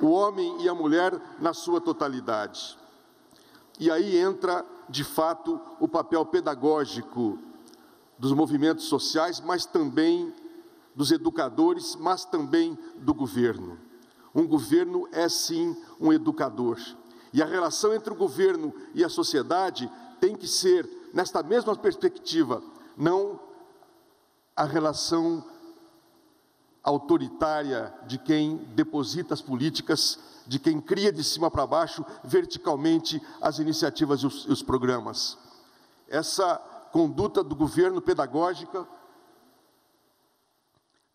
Speaker 13: o homem e a mulher na sua totalidade. E aí entra, de fato, o papel pedagógico dos movimentos sociais, mas também dos educadores, mas também do governo. Um governo é sim um educador. E a relação entre o governo e a sociedade tem que ser, nesta mesma perspectiva, não a relação autoritária de quem deposita as políticas, de quem cria de cima para baixo, verticalmente, as iniciativas e os, os programas. Essa conduta do governo pedagógica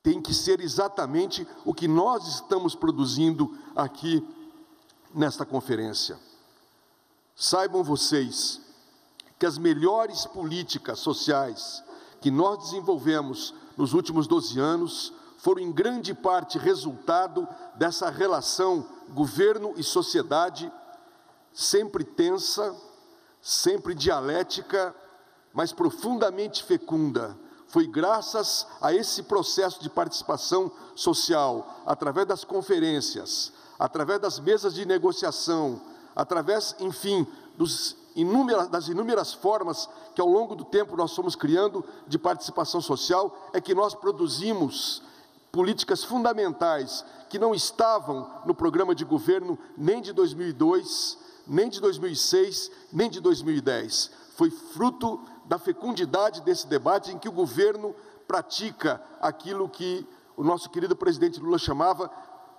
Speaker 13: tem que ser exatamente o que nós estamos produzindo aqui nesta conferência. Saibam vocês que as melhores políticas sociais que nós desenvolvemos nos últimos 12 anos foram em grande parte resultado dessa relação governo e sociedade sempre tensa, sempre dialética, mas profundamente fecunda, foi graças a esse processo de participação social, através das conferências, através das mesas de negociação, através, enfim, das inúmeras formas que ao longo do tempo nós fomos criando de participação social, é que nós produzimos políticas fundamentais que não estavam no programa de governo nem de 2002, nem de 2006, nem de 2010. Foi fruto da fecundidade desse debate em que o governo pratica aquilo que o nosso querido presidente Lula chamava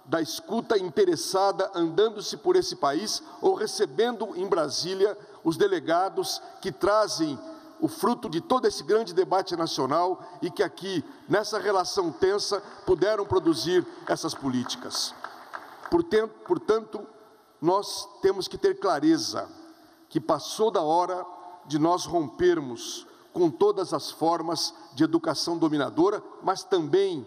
Speaker 13: da escuta interessada, andando-se por esse país ou recebendo em Brasília os delegados que trazem o fruto de todo esse grande debate nacional e que aqui, nessa relação tensa, puderam produzir essas políticas. Portanto, nós temos que ter clareza que passou da hora de nós rompermos com todas as formas de educação dominadora, mas também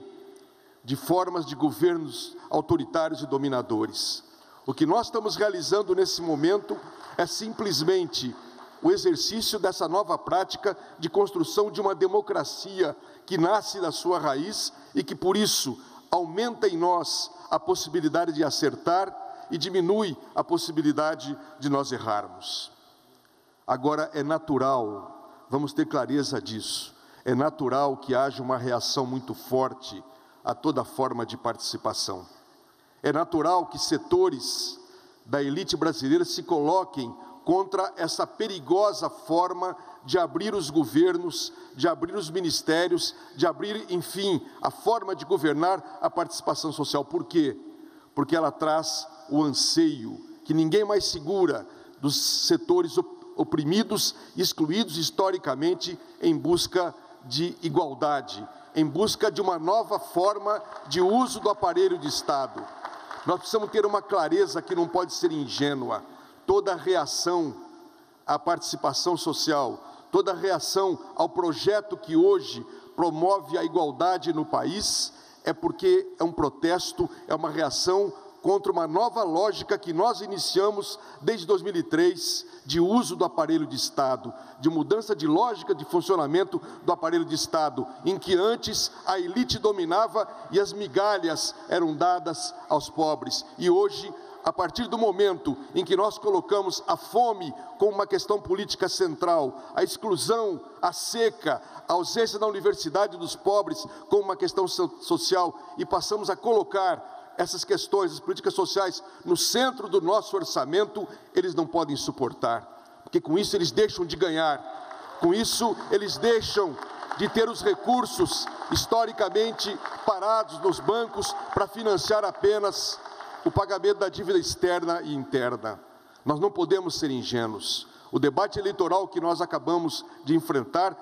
Speaker 13: de formas de governos autoritários e dominadores. O que nós estamos realizando nesse momento é simplesmente o exercício dessa nova prática de construção de uma democracia que nasce da sua raiz e que, por isso, aumenta em nós a possibilidade de acertar e diminui a possibilidade de nós errarmos. Agora, é natural, vamos ter clareza disso, é natural que haja uma reação muito forte a toda forma de participação. É natural que setores da elite brasileira se coloquem contra essa perigosa forma de abrir os governos, de abrir os ministérios, de abrir, enfim, a forma de governar a participação social. Por quê? Porque ela traz o anseio que ninguém mais segura dos setores oprimidos, excluídos historicamente em busca de igualdade, em busca de uma nova forma de uso do aparelho de Estado. Nós precisamos ter uma clareza que não pode ser ingênua. Toda reação à participação social, toda reação ao projeto que hoje promove a igualdade no país, é porque é um protesto, é uma reação contra uma nova lógica que nós iniciamos desde 2003 de uso do aparelho de Estado, de mudança de lógica de funcionamento do aparelho de Estado, em que antes a elite dominava e as migalhas eram dadas aos pobres. E hoje a partir do momento em que nós colocamos a fome como uma questão política central, a exclusão, a seca, a ausência da universidade dos pobres como uma questão social e passamos a colocar essas questões, as políticas sociais, no centro do nosso orçamento, eles não podem suportar, porque com isso eles deixam de ganhar, com isso eles deixam de ter os recursos historicamente parados nos bancos para financiar apenas o pagamento da dívida externa e interna. Nós não podemos ser ingênuos. O debate eleitoral que nós acabamos de enfrentar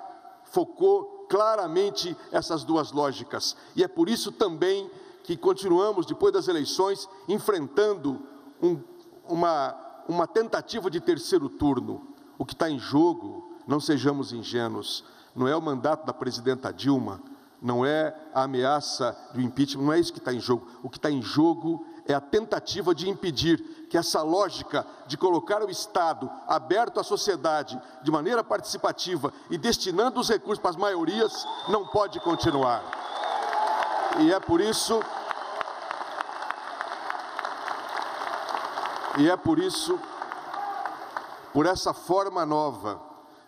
Speaker 13: focou claramente essas duas lógicas. E é por isso também que continuamos, depois das eleições, enfrentando um, uma, uma tentativa de terceiro turno. O que está em jogo, não sejamos ingênuos, não é o mandato da presidenta Dilma, não é a ameaça do impeachment, não é isso que está em jogo. O que está em jogo é a tentativa de impedir que essa lógica de colocar o Estado aberto à sociedade de maneira participativa e destinando os recursos para as maiorias não pode continuar. E é por isso E é por isso, por essa forma nova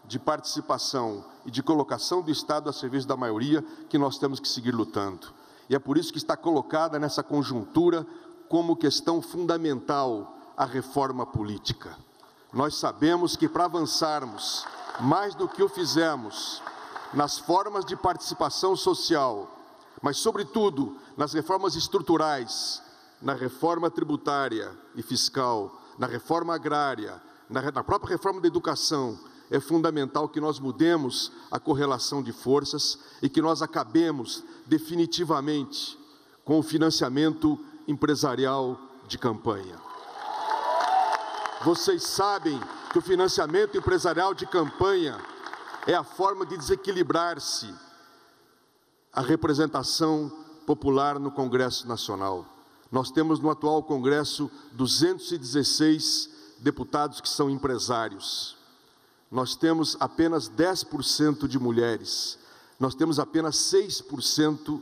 Speaker 13: de participação e de colocação do Estado a serviço da maioria, que nós temos que seguir lutando. E é por isso que está colocada nessa conjuntura como questão fundamental a reforma política. Nós sabemos que para avançarmos mais do que o fizemos nas formas de participação social, mas, sobretudo, nas reformas estruturais, na reforma tributária e fiscal, na reforma agrária, na, na própria reforma da educação, é fundamental que nós mudemos a correlação de forças e que nós acabemos definitivamente com o financiamento empresarial de campanha. Vocês sabem que o financiamento empresarial de campanha é a forma de desequilibrar-se a representação popular no Congresso Nacional. Nós temos no atual Congresso 216 deputados que são empresários. Nós temos apenas 10% de mulheres. nós temos apenas 6%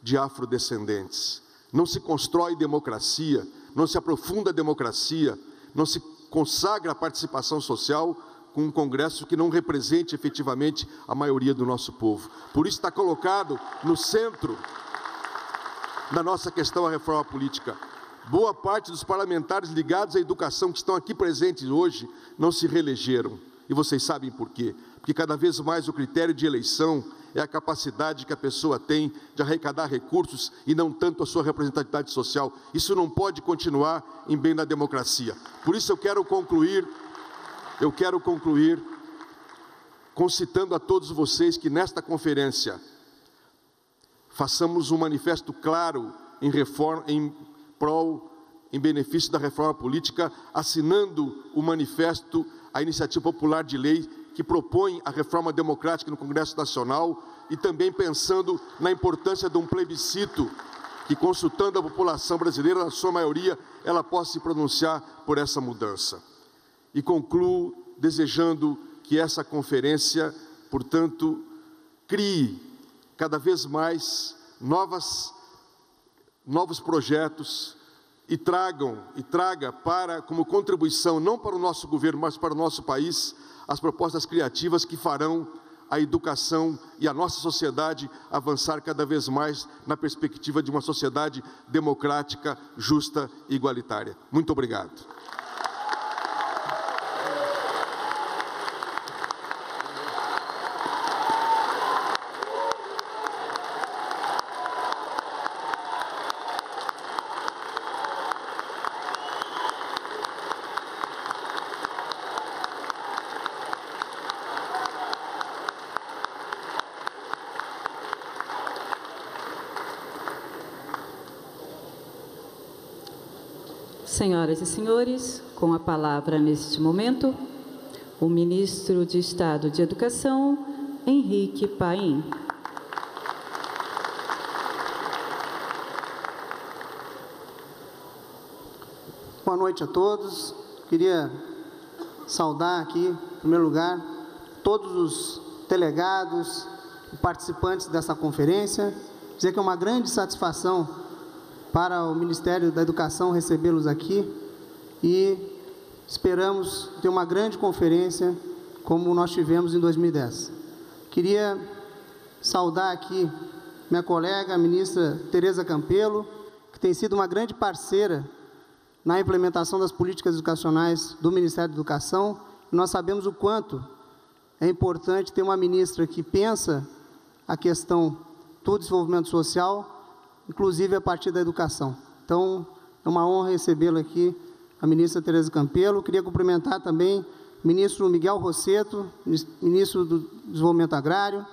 Speaker 13: de afrodescendentes. Não se constrói democracia, não se aprofunda a democracia, não se consagra a participação social com um Congresso que não represente efetivamente a maioria do nosso povo. Por isso está colocado no centro da nossa questão a reforma política. Boa parte dos parlamentares ligados à educação que estão aqui presentes hoje não se reelegeram. E vocês sabem por quê? Porque cada vez mais o critério de eleição é a capacidade que a pessoa tem de arrecadar recursos e não tanto a sua representatividade social. Isso não pode continuar em bem da democracia. Por isso eu quero concluir, eu quero concluir concitando a todos vocês que nesta conferência façamos um manifesto claro em reforma em prol em benefício da reforma política, assinando o manifesto a iniciativa popular de lei que propõe a reforma democrática no Congresso Nacional e também pensando na importância de um plebiscito que, consultando a população brasileira, na sua maioria, ela possa se pronunciar por essa mudança. E concluo desejando que essa conferência, portanto, crie cada vez mais novas, novos projetos e tragam e traga para como contribuição não para o nosso governo, mas para o nosso país as propostas criativas que farão a educação e a nossa sociedade avançar cada vez mais na perspectiva de uma sociedade democrática, justa e igualitária. Muito obrigado.
Speaker 2: Senhoras e senhores, com a palavra neste momento, o ministro de Estado de Educação, Henrique Paim.
Speaker 14: Boa noite a todos. Queria saudar aqui, em primeiro lugar, todos os delegados e participantes dessa conferência, dizer que é uma grande satisfação para o Ministério da Educação recebê-los aqui e esperamos ter uma grande conferência como nós tivemos em 2010. Queria saudar aqui minha colega, a ministra Tereza Campelo, que tem sido uma grande parceira na implementação das políticas educacionais do Ministério da Educação. Nós sabemos o quanto é importante ter uma ministra que pensa a questão do desenvolvimento social inclusive a partir da educação. Então, é uma honra recebê-lo aqui, a ministra Tereza Campelo. Queria cumprimentar também o ministro Miguel Rosseto, ministro do Desenvolvimento Agrário,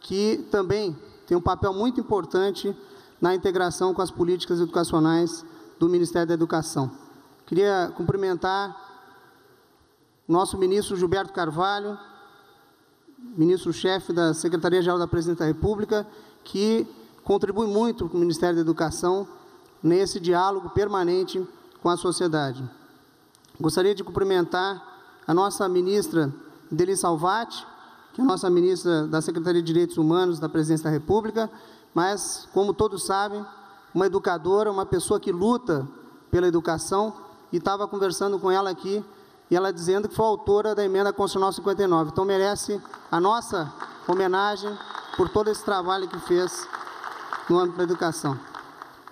Speaker 14: que também tem um papel muito importante na integração com as políticas educacionais do Ministério da Educação. Queria cumprimentar nosso ministro Gilberto Carvalho, ministro-chefe da Secretaria-Geral da Presidência da República, que contribui muito com o Ministério da Educação nesse diálogo permanente com a sociedade. Gostaria de cumprimentar a nossa ministra Deli Salvati, que é a nossa ministra da Secretaria de Direitos Humanos da Presidência da República, mas, como todos sabem, uma educadora, uma pessoa que luta pela educação, e estava conversando com ela aqui, e ela dizendo que foi autora da emenda constitucional 59. Então merece a nossa homenagem por todo esse trabalho que fez no âmbito da educação.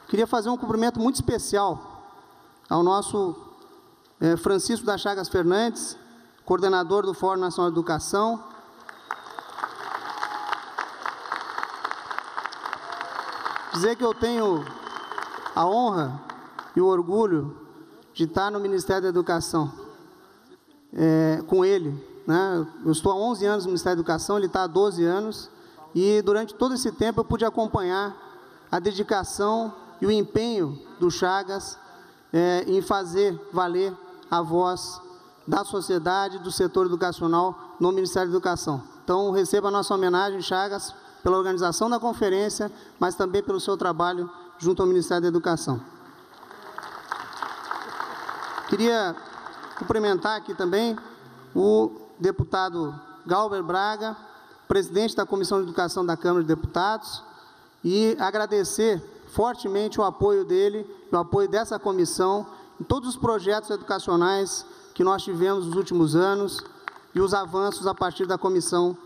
Speaker 14: Queria fazer um cumprimento muito especial ao nosso é, Francisco da Chagas Fernandes, coordenador do Fórum Nacional de Educação. Dizer que eu tenho a honra e o orgulho de estar no Ministério da Educação é, com ele. Né? Eu estou há 11 anos no Ministério da Educação, ele está há 12 anos, e durante todo esse tempo eu pude acompanhar a dedicação e o empenho do Chagas é, em fazer valer a voz da sociedade, do setor educacional no Ministério da Educação. Então, receba a nossa homenagem, Chagas, pela organização da conferência, mas também pelo seu trabalho junto ao Ministério da Educação. Queria cumprimentar aqui também o deputado Galber Braga, presidente da Comissão de Educação da Câmara de Deputados, e agradecer fortemente o apoio dele, o apoio dessa comissão em todos os projetos educacionais que nós tivemos nos últimos anos e os avanços a partir da Comissão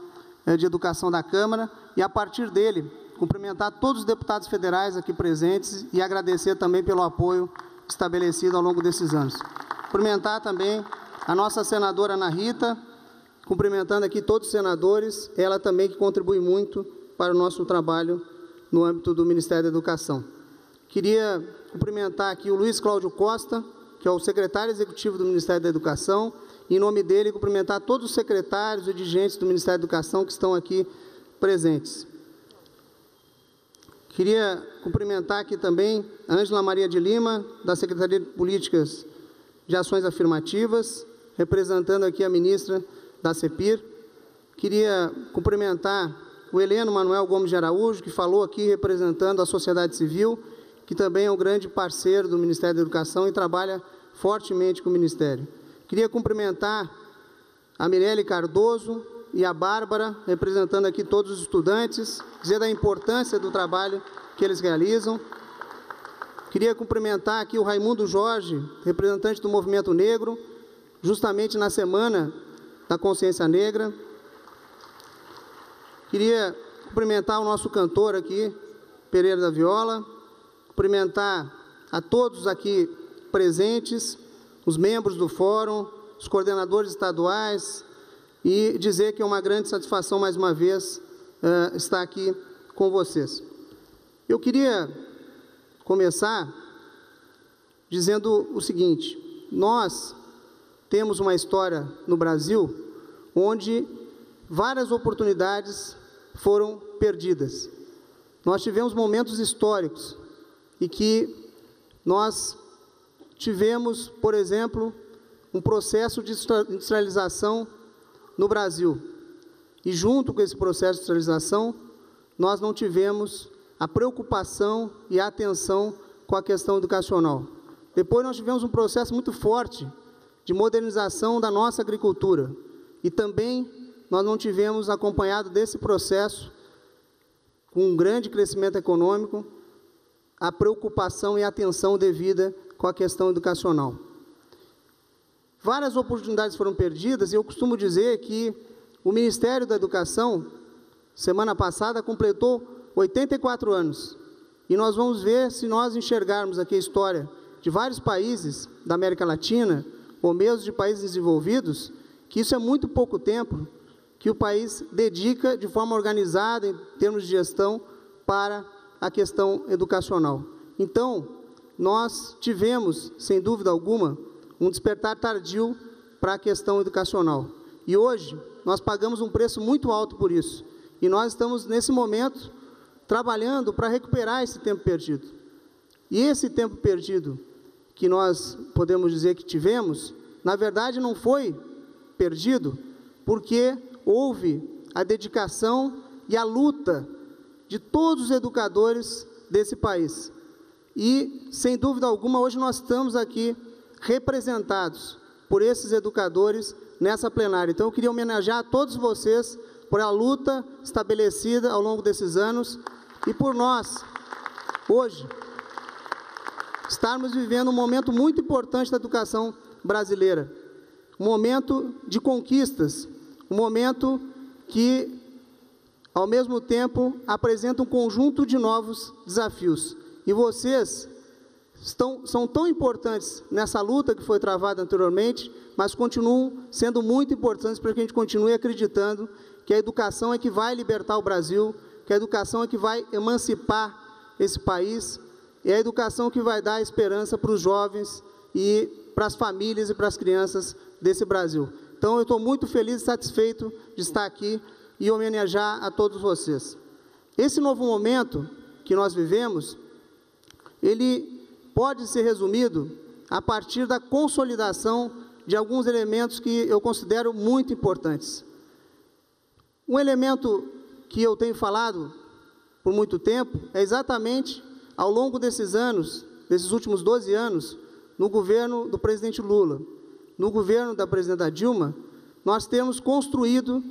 Speaker 14: eh, de Educação da Câmara e a partir dele cumprimentar todos os deputados federais aqui presentes e agradecer também pelo apoio estabelecido ao longo desses anos. Cumprimentar também a nossa senadora Ana Rita, cumprimentando aqui todos os senadores, ela também que contribui muito para o nosso trabalho no âmbito do Ministério da Educação. Queria cumprimentar aqui o Luiz Cláudio Costa, que é o secretário executivo do Ministério da Educação, e, em nome dele, cumprimentar todos os secretários e dirigentes do Ministério da Educação que estão aqui presentes. Queria cumprimentar aqui também a Ângela Maria de Lima, da Secretaria de Políticas de Ações Afirmativas, representando aqui a ministra da CEPIR. Queria cumprimentar o Heleno Manuel Gomes de Araújo, que falou aqui representando a sociedade civil, que também é um grande parceiro do Ministério da Educação e trabalha fortemente com o Ministério. Queria cumprimentar a Mirelle Cardoso e a Bárbara, representando aqui todos os estudantes, dizer da importância do trabalho que eles realizam. Queria cumprimentar aqui o Raimundo Jorge, representante do Movimento Negro, justamente na Semana da Consciência Negra. Queria cumprimentar o nosso cantor aqui, Pereira da Viola, cumprimentar a todos aqui presentes, os membros do fórum, os coordenadores estaduais, e dizer que é uma grande satisfação, mais uma vez, uh, estar aqui com vocês. Eu queria começar dizendo o seguinte: nós temos uma história no Brasil onde várias oportunidades foram perdidas. Nós tivemos momentos históricos e que nós tivemos, por exemplo, um processo de industrialização no Brasil. E junto com esse processo de industrialização, nós não tivemos a preocupação e a atenção com a questão educacional. Depois nós tivemos um processo muito forte de modernização da nossa agricultura. E também nós não tivemos acompanhado desse processo, com um grande crescimento econômico, a preocupação e atenção devida com a questão educacional. Várias oportunidades foram perdidas e eu costumo dizer que o Ministério da Educação, semana passada, completou 84 anos. E nós vamos ver se nós enxergarmos aqui a história de vários países da América Latina, ou mesmo de países desenvolvidos, que isso é muito pouco tempo que o país dedica de forma organizada, em termos de gestão, para a questão educacional. Então, nós tivemos, sem dúvida alguma, um despertar tardio para a questão educacional. E hoje, nós pagamos um preço muito alto por isso. E nós estamos, nesse momento, trabalhando para recuperar esse tempo perdido. E esse tempo perdido que nós podemos dizer que tivemos, na verdade não foi perdido, porque houve a dedicação e a luta de todos os educadores desse país. E, sem dúvida alguma, hoje nós estamos aqui representados por esses educadores nessa plenária. Então, eu queria homenagear a todos vocês por a luta estabelecida ao longo desses anos e por nós, hoje, estarmos vivendo um momento muito importante da educação brasileira. Um momento de conquistas, um momento que, ao mesmo tempo, apresenta um conjunto de novos desafios. E vocês estão, são tão importantes nessa luta que foi travada anteriormente, mas continuam sendo muito importantes para que a gente continue acreditando que a educação é que vai libertar o Brasil, que a educação é que vai emancipar esse país, e é a educação que vai dar esperança para os jovens e para as famílias e para as crianças desse Brasil. Então, eu estou muito feliz e satisfeito de estar aqui e homenagear a todos vocês. Esse novo momento que nós vivemos, ele pode ser resumido a partir da consolidação de alguns elementos que eu considero muito importantes. Um elemento que eu tenho falado por muito tempo é exatamente ao longo desses anos, desses últimos 12 anos, no governo do presidente Lula, no governo da presidenta Dilma, nós temos construído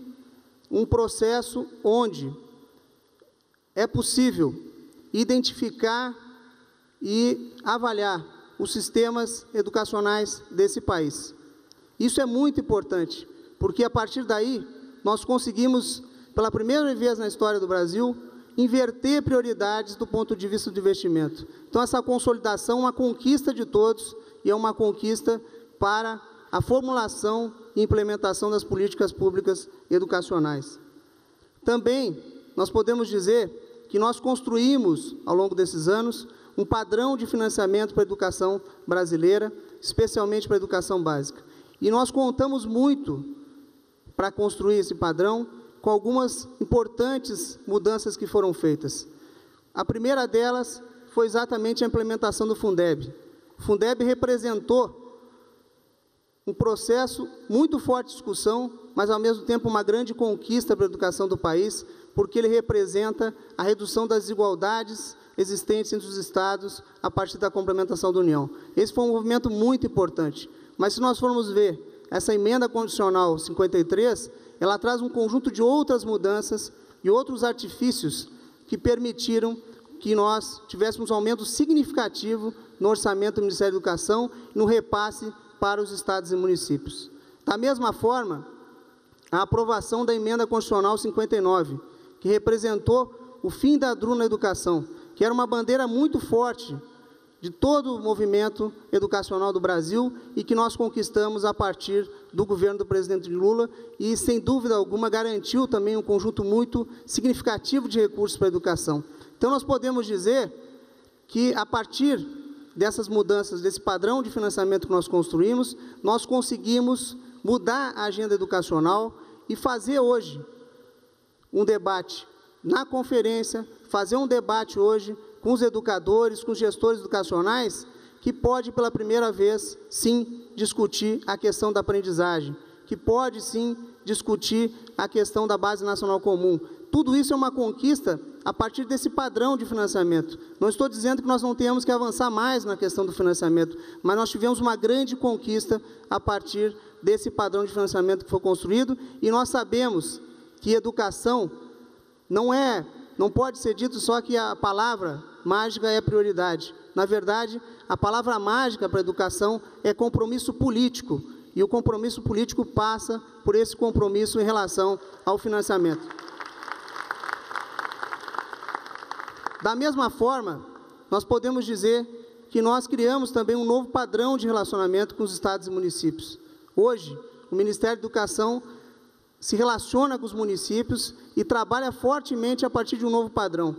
Speaker 14: um processo onde é possível identificar e avaliar os sistemas educacionais desse país. Isso é muito importante, porque a partir daí nós conseguimos, pela primeira vez na história do Brasil, inverter prioridades do ponto de vista do investimento. Então, essa consolidação é uma conquista de todos e é uma conquista para a formulação e implementação das políticas públicas educacionais. Também, nós podemos dizer que nós construímos, ao longo desses anos, um padrão de financiamento para a educação brasileira, especialmente para a educação básica. E nós contamos muito para construir esse padrão com algumas importantes mudanças que foram feitas. A primeira delas foi exatamente a implementação do Fundeb. O Fundeb representou um processo muito forte de discussão, mas ao mesmo tempo uma grande conquista para a educação do país, porque ele representa a redução das desigualdades existentes entre os estados a partir da complementação da União. Esse foi um movimento muito importante. Mas se nós formos ver essa emenda condicional 53, ela traz um conjunto de outras mudanças e outros artifícios que permitiram que nós tivéssemos um aumento significativo no orçamento do Ministério da Educação e no repasse para os estados e municípios. Da mesma forma, a aprovação da emenda constitucional 59, que representou o fim da DRU na educação, que era uma bandeira muito forte de todo o movimento educacional do Brasil e que nós conquistamos a partir do governo do presidente Lula e, sem dúvida alguma, garantiu também um conjunto muito significativo de recursos para a educação. Então, nós podemos dizer que, a partir dessas mudanças, desse padrão de financiamento que nós construímos, nós conseguimos mudar a agenda educacional e fazer hoje um debate na conferência, fazer um debate hoje com os educadores, com os gestores educacionais, que pode pela primeira vez, sim, discutir a questão da aprendizagem, que pode sim discutir a questão da base nacional comum. Tudo isso é uma conquista a partir desse padrão de financiamento. Não estou dizendo que nós não tenhamos que avançar mais na questão do financiamento, mas nós tivemos uma grande conquista a partir desse padrão de financiamento que foi construído e nós sabemos que educação não é, não pode ser dito só que a palavra mágica é prioridade. Na verdade, a palavra mágica para educação é compromisso político, e o compromisso político passa por esse compromisso em relação ao financiamento. Da mesma forma, nós podemos dizer que nós criamos também um novo padrão de relacionamento com os estados e municípios. Hoje, o Ministério da Educação se relaciona com os municípios e trabalha fortemente a partir de um novo padrão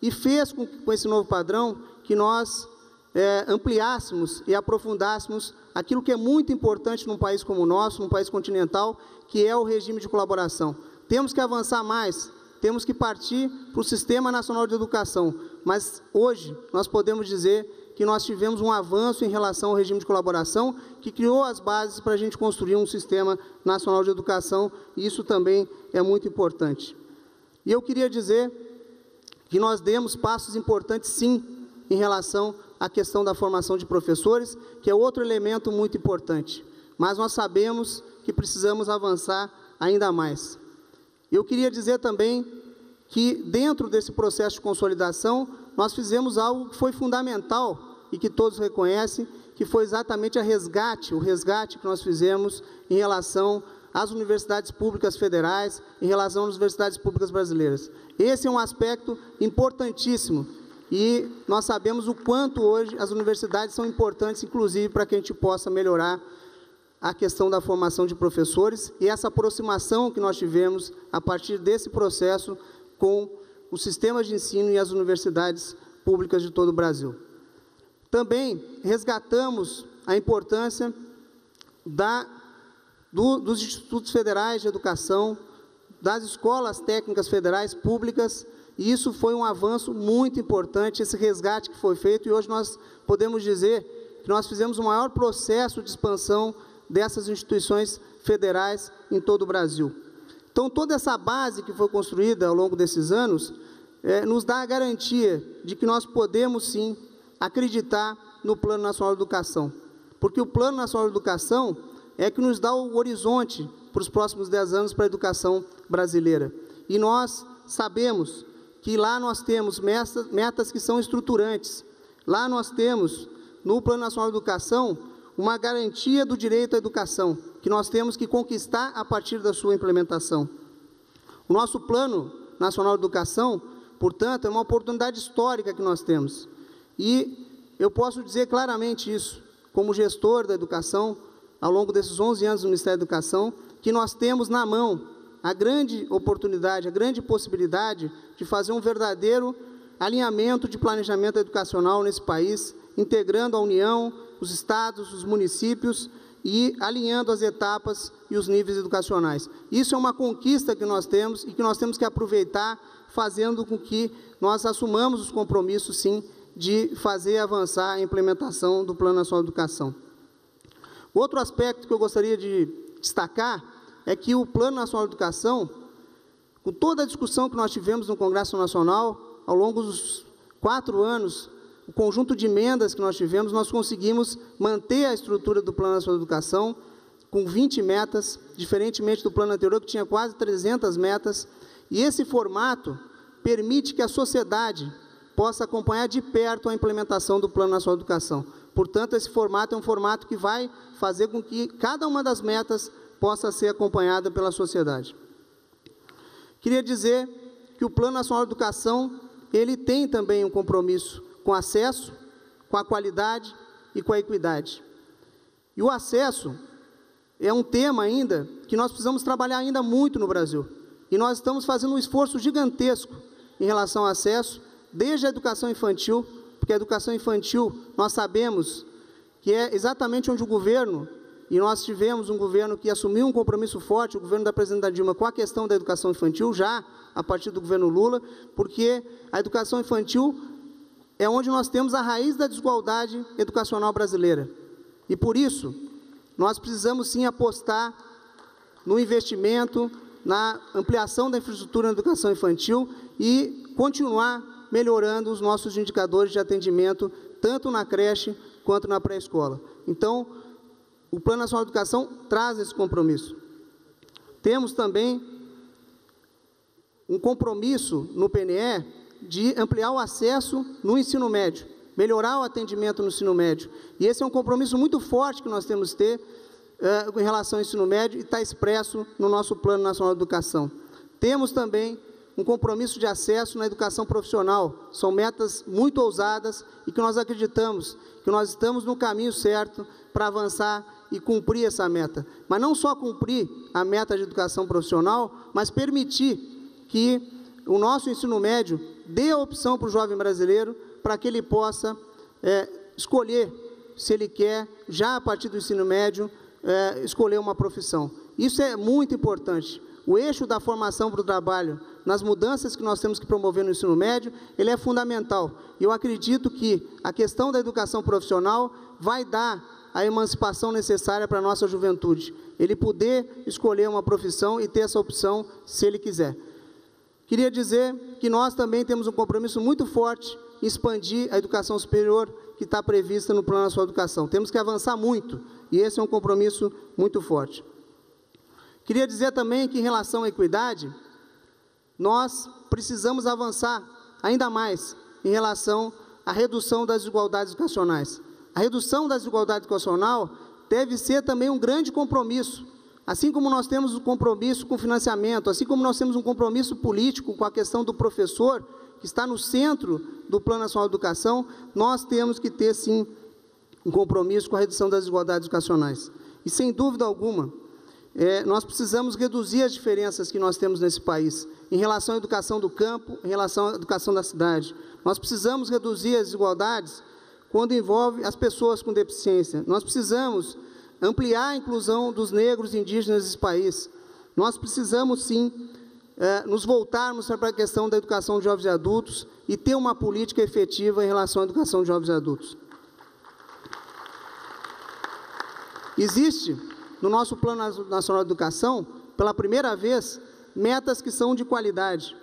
Speaker 14: e fez com, com esse novo padrão que nós é, ampliássemos e aprofundássemos aquilo que é muito importante num país como o nosso, num país continental, que é o regime de colaboração. Temos que avançar mais, temos que partir para o Sistema Nacional de Educação, mas hoje nós podemos dizer que nós tivemos um avanço em relação ao regime de colaboração, que criou as bases para a gente construir um Sistema Nacional de Educação, e isso também é muito importante. E eu queria dizer que nós demos passos importantes, sim, em relação à questão da formação de professores, que é outro elemento muito importante. Mas nós sabemos que precisamos avançar ainda mais. Eu queria dizer também que, dentro desse processo de consolidação, nós fizemos algo que foi fundamental e que todos reconhecem, que foi exatamente a resgate, o resgate que nós fizemos em relação às universidades públicas federais, em relação às universidades públicas brasileiras. Esse é um aspecto importantíssimo e nós sabemos o quanto hoje as universidades são importantes, inclusive, para que a gente possa melhorar a questão da formação de professores e essa aproximação que nós tivemos a partir desse processo com os sistemas de ensino e as universidades públicas de todo o Brasil. Também resgatamos a importância da do, dos institutos federais de educação, das escolas técnicas federais públicas, e isso foi um avanço muito importante, esse resgate que foi feito, e hoje nós podemos dizer que nós fizemos o maior processo de expansão dessas instituições federais em todo o Brasil. Então, toda essa base que foi construída ao longo desses anos é, nos dá a garantia de que nós podemos sim acreditar no Plano Nacional de Educação, porque o Plano Nacional de Educação é que nos dá o horizonte para os próximos 10 anos para a educação brasileira. E nós sabemos que lá nós temos metas, metas que são estruturantes. Lá nós temos, no Plano Nacional de Educação, uma garantia do direito à educação, que nós temos que conquistar a partir da sua implementação. O nosso Plano Nacional de Educação, portanto, é uma oportunidade histórica que nós temos. E eu posso dizer claramente isso, como gestor da educação, ao longo desses 11 anos no Ministério da Educação, que nós temos na mão a grande oportunidade, a grande possibilidade de fazer um verdadeiro alinhamento de planejamento educacional nesse país, integrando a União, os estados, os municípios e alinhando as etapas e os níveis educacionais. Isso é uma conquista que nós temos e que nós temos que aproveitar, fazendo com que nós assumamos os compromissos, sim, de fazer avançar a implementação do Plano Nacional de Educação. Outro aspecto que eu gostaria de destacar é que o Plano Nacional de Educação, com toda a discussão que nós tivemos no Congresso Nacional, ao longo dos quatro anos, o conjunto de emendas que nós tivemos, nós conseguimos manter a estrutura do Plano Nacional de Educação com 20 metas, diferentemente do plano anterior, que tinha quase 300 metas, e esse formato permite que a sociedade possa acompanhar de perto a implementação do Plano Nacional de Educação. Portanto, esse formato é um formato que vai fazer com que cada uma das metas possa ser acompanhada pela sociedade. Queria dizer que o Plano Nacional de Educação, ele tem também um compromisso com acesso, com a qualidade e com a equidade. E o acesso é um tema ainda que nós precisamos trabalhar ainda muito no Brasil. E nós estamos fazendo um esforço gigantesco em relação ao acesso, desde a educação infantil, porque a educação infantil, nós sabemos que é exatamente onde o governo e nós tivemos um governo que assumiu um compromisso forte, o governo da presidenta Dilma, com a questão da educação infantil, já a partir do governo Lula, porque a educação infantil é onde nós temos a raiz da desigualdade educacional brasileira. E por isso, nós precisamos sim apostar no investimento, na ampliação da infraestrutura na educação infantil e continuar melhorando os nossos indicadores de atendimento, tanto na creche quanto na pré-escola. Então, o Plano Nacional de Educação traz esse compromisso. Temos também um compromisso no PNE de ampliar o acesso no ensino médio, melhorar o atendimento no ensino médio. E esse é um compromisso muito forte que nós temos que ter uh, em relação ao ensino médio e está expresso no nosso Plano Nacional de Educação. Temos também um compromisso de acesso na educação profissional. São metas muito ousadas e que nós acreditamos que nós estamos no caminho certo para avançar e cumprir essa meta. Mas não só cumprir a meta de educação profissional, mas permitir que o nosso ensino médio dê a opção para o jovem brasileiro para que ele possa é, escolher se ele quer, já a partir do ensino médio, é, escolher uma profissão. Isso é muito importante. O eixo da formação para o trabalho, nas mudanças que nós temos que promover no ensino médio, ele é fundamental. Eu acredito que a questão da educação profissional vai dar a emancipação necessária para a nossa juventude. Ele poder escolher uma profissão e ter essa opção se ele quiser. Queria dizer que nós também temos um compromisso muito forte em expandir a educação superior que está prevista no Plano Nacional de Educação. Temos que avançar muito e esse é um compromisso muito forte. Queria dizer também que, em relação à equidade, nós precisamos avançar ainda mais em relação à redução das desigualdades educacionais. A redução da desigualdade educacional deve ser também um grande compromisso. Assim como nós temos um compromisso com o financiamento, assim como nós temos um compromisso político com a questão do professor, que está no centro do Plano Nacional de Educação, nós temos que ter, sim, um compromisso com a redução das desigualdades educacionais. E, sem dúvida alguma, é, nós precisamos reduzir as diferenças que nós temos nesse país, em relação à educação do campo, em relação à educação da cidade. Nós precisamos reduzir as desigualdades quando envolve as pessoas com deficiência. Nós precisamos ampliar a inclusão dos negros e indígenas desse país. Nós precisamos, sim, é, nos voltarmos para a questão da educação de jovens e adultos e ter uma política efetiva em relação à educação de jovens e adultos. Existe, no nosso Plano Nacional de Educação, pela primeira vez, metas que são de qualidade.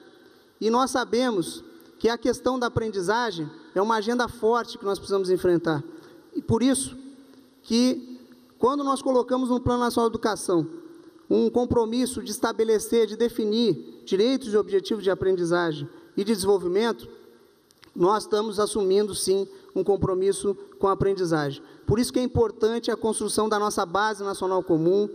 Speaker 14: E nós sabemos que a questão da aprendizagem é uma agenda forte que nós precisamos enfrentar. E por isso que, quando nós colocamos no Plano Nacional de Educação um compromisso de estabelecer, de definir direitos e objetivos de aprendizagem e de desenvolvimento, nós estamos assumindo, sim, um compromisso com a aprendizagem. Por isso que é importante a construção da nossa base nacional comum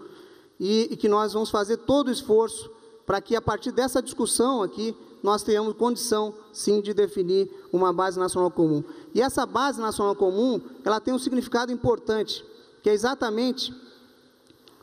Speaker 14: e, e que nós vamos fazer todo o esforço para que, a partir dessa discussão aqui, nós tenhamos condição, sim, de definir uma base nacional comum. E essa base nacional comum, ela tem um significado importante, que é exatamente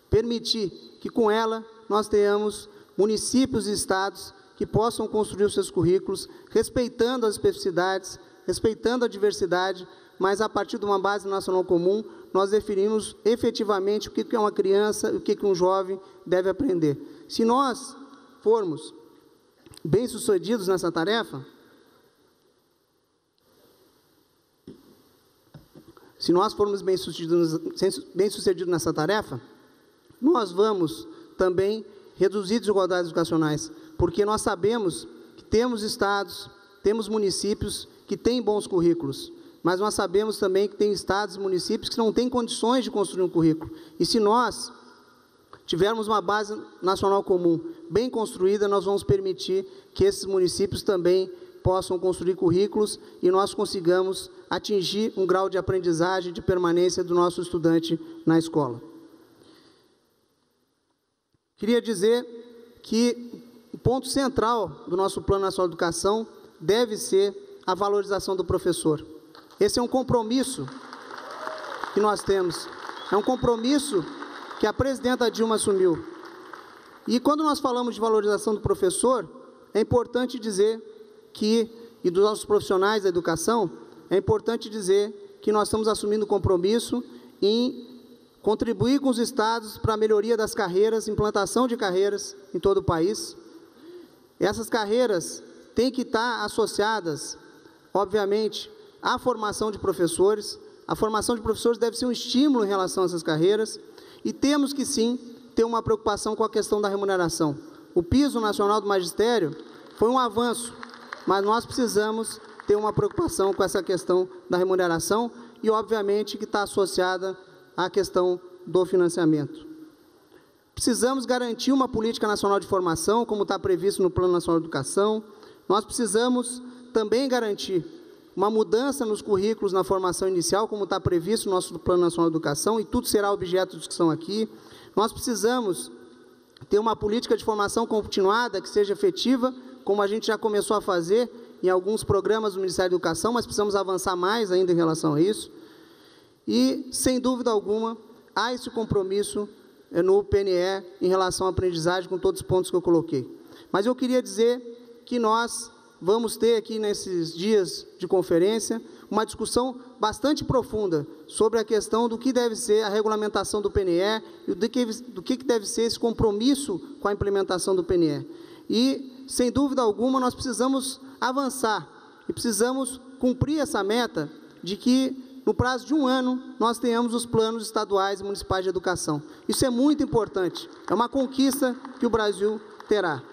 Speaker 14: permitir que com ela nós tenhamos municípios e estados que possam construir os seus currículos, respeitando as especificidades, respeitando a diversidade, mas a partir de uma base nacional comum, nós definimos efetivamente o que é uma criança, o que um jovem deve aprender. Se nós formos bem-sucedidos nessa tarefa, se nós formos bem-sucedidos bem nessa tarefa, nós vamos também reduzir desigualdades educacionais, porque nós sabemos que temos estados, temos municípios que têm bons currículos, mas nós sabemos também que tem estados e municípios que não têm condições de construir um currículo. E se nós tivermos uma base nacional comum bem construída, nós vamos permitir que esses municípios também possam construir currículos e nós consigamos atingir um grau de aprendizagem, de permanência do nosso estudante na escola. Queria dizer que o ponto central do nosso Plano Nacional de Educação deve ser a valorização do professor. Esse é um compromisso que nós temos. É um compromisso que a presidenta Dilma assumiu. E quando nós falamos de valorização do professor, é importante dizer que, e dos nossos profissionais da educação, é importante dizer que nós estamos assumindo compromisso em contribuir com os estados para a melhoria das carreiras, implantação de carreiras em todo o país. Essas carreiras têm que estar associadas, obviamente, à formação de professores. A formação de professores deve ser um estímulo em relação a essas carreiras e temos que sim ter uma preocupação com a questão da remuneração. O piso nacional do magistério foi um avanço, mas nós precisamos ter uma preocupação com essa questão da remuneração e, obviamente, que está associada à questão do financiamento. Precisamos garantir uma política nacional de formação, como está previsto no Plano Nacional de Educação. Nós precisamos também garantir uma mudança nos currículos na formação inicial, como está previsto no nosso Plano Nacional de Educação, e tudo será objeto de discussão aqui. Nós precisamos ter uma política de formação continuada que seja efetiva, como a gente já começou a fazer em alguns programas do Ministério da Educação, mas precisamos avançar mais ainda em relação a isso. E, sem dúvida alguma, há esse compromisso eh, no PNE em relação à aprendizagem, com todos os pontos que eu coloquei. Mas eu queria dizer que nós vamos ter aqui nesses dias de conferência uma discussão bastante profunda sobre a questão do que deve ser a regulamentação do PNE e do que, do que deve ser esse compromisso com a implementação do PNE. E, sem dúvida alguma, nós precisamos avançar e precisamos cumprir essa meta de que no prazo de um ano, nós tenhamos os planos estaduais e municipais de educação. Isso é muito importante, é uma conquista que o Brasil terá.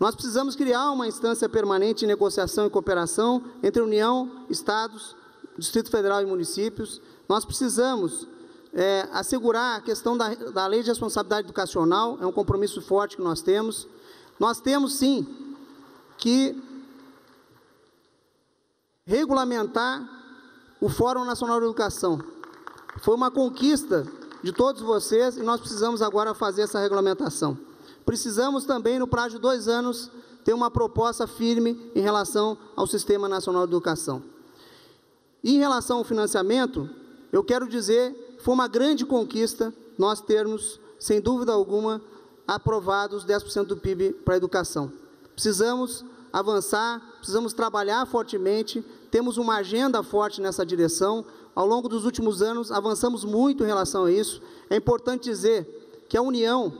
Speaker 14: Nós precisamos criar uma instância permanente de negociação e cooperação entre União, Estados, Distrito Federal e municípios. Nós precisamos é, assegurar a questão da, da lei de responsabilidade educacional, é um compromisso forte que nós temos. Nós temos, sim, que regulamentar o Fórum Nacional de Educação. Foi uma conquista de todos vocês e nós precisamos agora fazer essa regulamentação. Precisamos também, no prazo de dois anos, ter uma proposta firme em relação ao Sistema Nacional de Educação. E em relação ao financiamento, eu quero dizer que foi uma grande conquista nós termos, sem dúvida alguma, aprovados 10% do PIB para a educação. Precisamos avançar, precisamos trabalhar fortemente temos uma agenda forte nessa direção. Ao longo dos últimos anos, avançamos muito em relação a isso. É importante dizer que a União,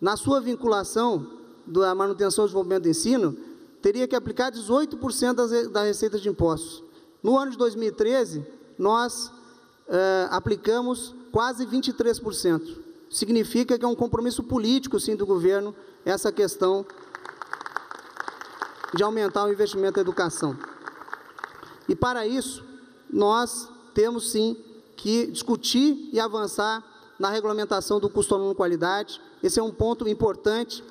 Speaker 14: na sua vinculação da manutenção e desenvolvimento do ensino, teria que aplicar 18% das, das receitas de impostos. No ano de 2013, nós eh, aplicamos quase 23%. Significa que é um compromisso político, sim, do governo, essa questão de aumentar o investimento na educação. E para isso, nós temos sim que discutir e avançar na regulamentação do custo aluno qualidade. Esse é um ponto importante,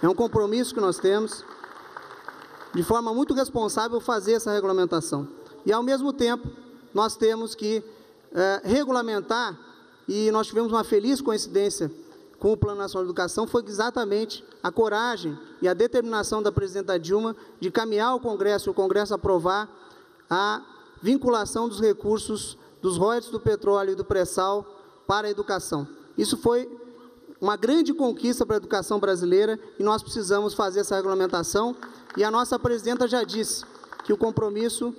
Speaker 14: é um compromisso que nós temos, de forma muito responsável, fazer essa regulamentação. E, ao mesmo tempo, nós temos que é, regulamentar, e nós tivemos uma feliz coincidência com o Plano Nacional de Educação, foi exatamente a coragem e a determinação da presidenta Dilma de caminhar ao Congresso, o Congresso aprovar a vinculação dos recursos dos royalties do petróleo e do pré-sal para a educação. Isso foi uma grande conquista para a educação brasileira e nós precisamos fazer essa regulamentação. E a nossa presidenta já disse que o compromisso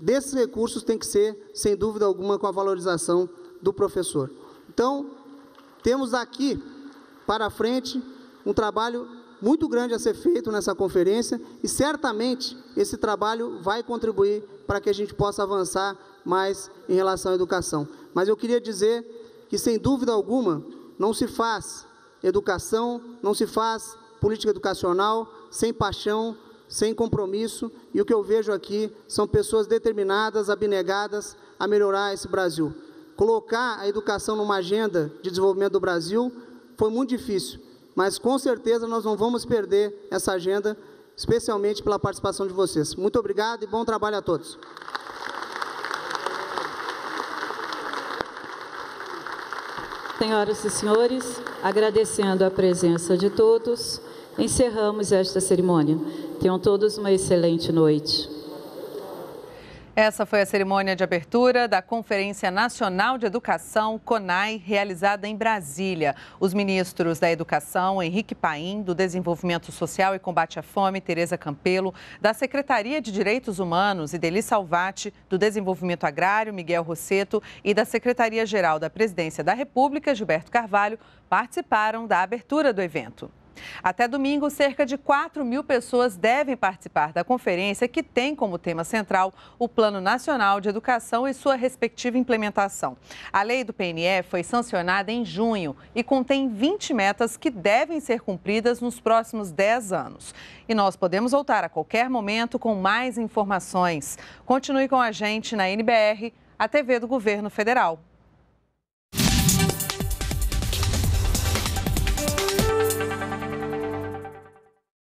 Speaker 14: desses recursos tem que ser, sem dúvida alguma, com a valorização do professor. Então, temos aqui para frente um trabalho muito grande a ser feito nessa conferência e certamente esse trabalho vai contribuir para que a gente possa avançar mais em relação à educação. Mas eu queria dizer que, sem dúvida alguma, não se faz educação, não se faz política educacional sem paixão, sem compromisso, e o que eu vejo aqui são pessoas determinadas, abnegadas a melhorar esse Brasil. Colocar a educação numa agenda de desenvolvimento do Brasil foi muito difícil, mas com certeza nós não vamos perder essa agenda, especialmente pela participação de vocês. Muito obrigado e bom trabalho a todos.
Speaker 2: Senhoras e senhores, agradecendo a presença de todos, encerramos esta cerimônia. Tenham todos uma excelente noite.
Speaker 1: Essa foi a cerimônia de abertura da Conferência Nacional de Educação, CONAI, realizada em Brasília. Os ministros da Educação, Henrique Paim, do Desenvolvimento Social e Combate à Fome, Tereza Campelo, da Secretaria de Direitos Humanos, Ideli Salvati, do Desenvolvimento Agrário, Miguel Rosseto, e da Secretaria-Geral da Presidência da República, Gilberto Carvalho, participaram da abertura do evento. Até domingo, cerca de 4 mil pessoas devem participar da conferência que tem como tema central o Plano Nacional de Educação e sua respectiva implementação. A lei do PNE foi sancionada em junho e contém 20 metas que devem ser cumpridas nos próximos 10 anos. E nós podemos voltar a qualquer momento com mais informações. Continue com a gente na NBR, a TV do Governo Federal.